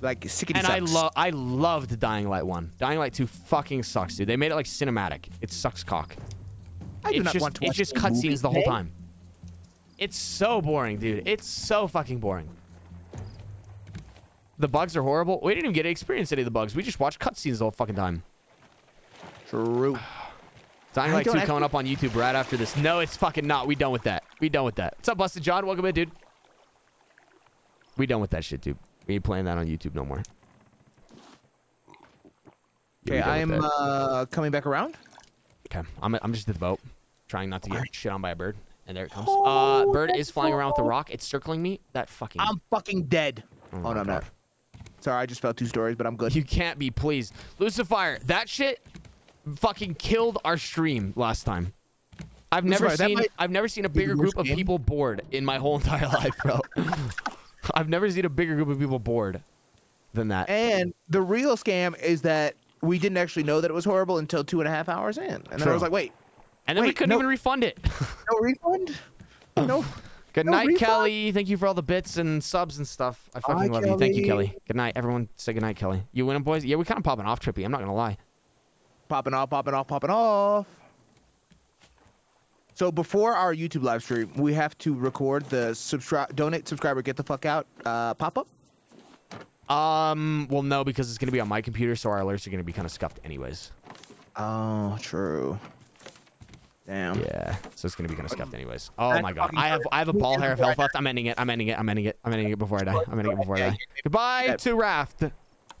Like, sickety
And I
sucks.
love, I loved Dying Light 1. Dying Light 2 fucking sucks, dude. They made it like cinematic. It sucks cock.
I do
it's
not
just,
want to watch it's just
cutscenes the whole time. It's so boring, dude. It's so fucking boring. The bugs are horrible. We didn't even get to experience any of the bugs. We just watched cutscenes the whole fucking time.
True.
Dying Light 2 coming up on YouTube right after this. No, it's fucking not. We done with that. We done with that. What's up, Busted John? Welcome in, dude. We done with that shit, dude. We ain't playing that on YouTube no more.
Okay,
done
I am uh, coming back around.
Okay, I'm, I'm just at the boat, trying not to get shit on by a bird. And there it comes. Uh, bird is flying around with the rock. It's circling me. That fucking.
I'm fucking dead.
Oh
Oh, no, I'm not. Sorry, I just fell two stories, but I'm good.
You can't be, please. Lucifer, that shit. fucking killed our stream last time. I've never
that
seen
might
I've never seen a bigger group of people bored in my whole entire life, bro. I've never seen a bigger group of people bored than that.
And the real scam is that we didn't actually know that it was horrible until two and a half hours in, and then I was like, wait,
And then we couldn't
no-
even refund it.
no refund? No.
Good
No
night,
refund?
Kelly. Thank you for all the bits and subs and stuff. I fucking
Bye,
love you. Thank you,
Kelly.
Kelly. Good night, everyone. Say good night, Kelly. You winning, boys? Yeah, we're kind of popping off, Trippy. I'm not gonna lie.
popping off, popping off, popping off. So before our YouTube live stream, we have to record the subscribe, donate, subscriber, get the fuck out uh, pop up.
Um, well, no, because it's gonna be on my computer, so our alerts are gonna be kind of scuffed, anyways.
Oh, true. Damn.
Yeah, so it's gonna be kind of scuffed, anyways. Oh my god, I have I have a ball hair of health left. I'm ending it. I'm ending it. I'm ending it. I'm ending it before I die. I'm ending it before I die. Goodbye to Raft.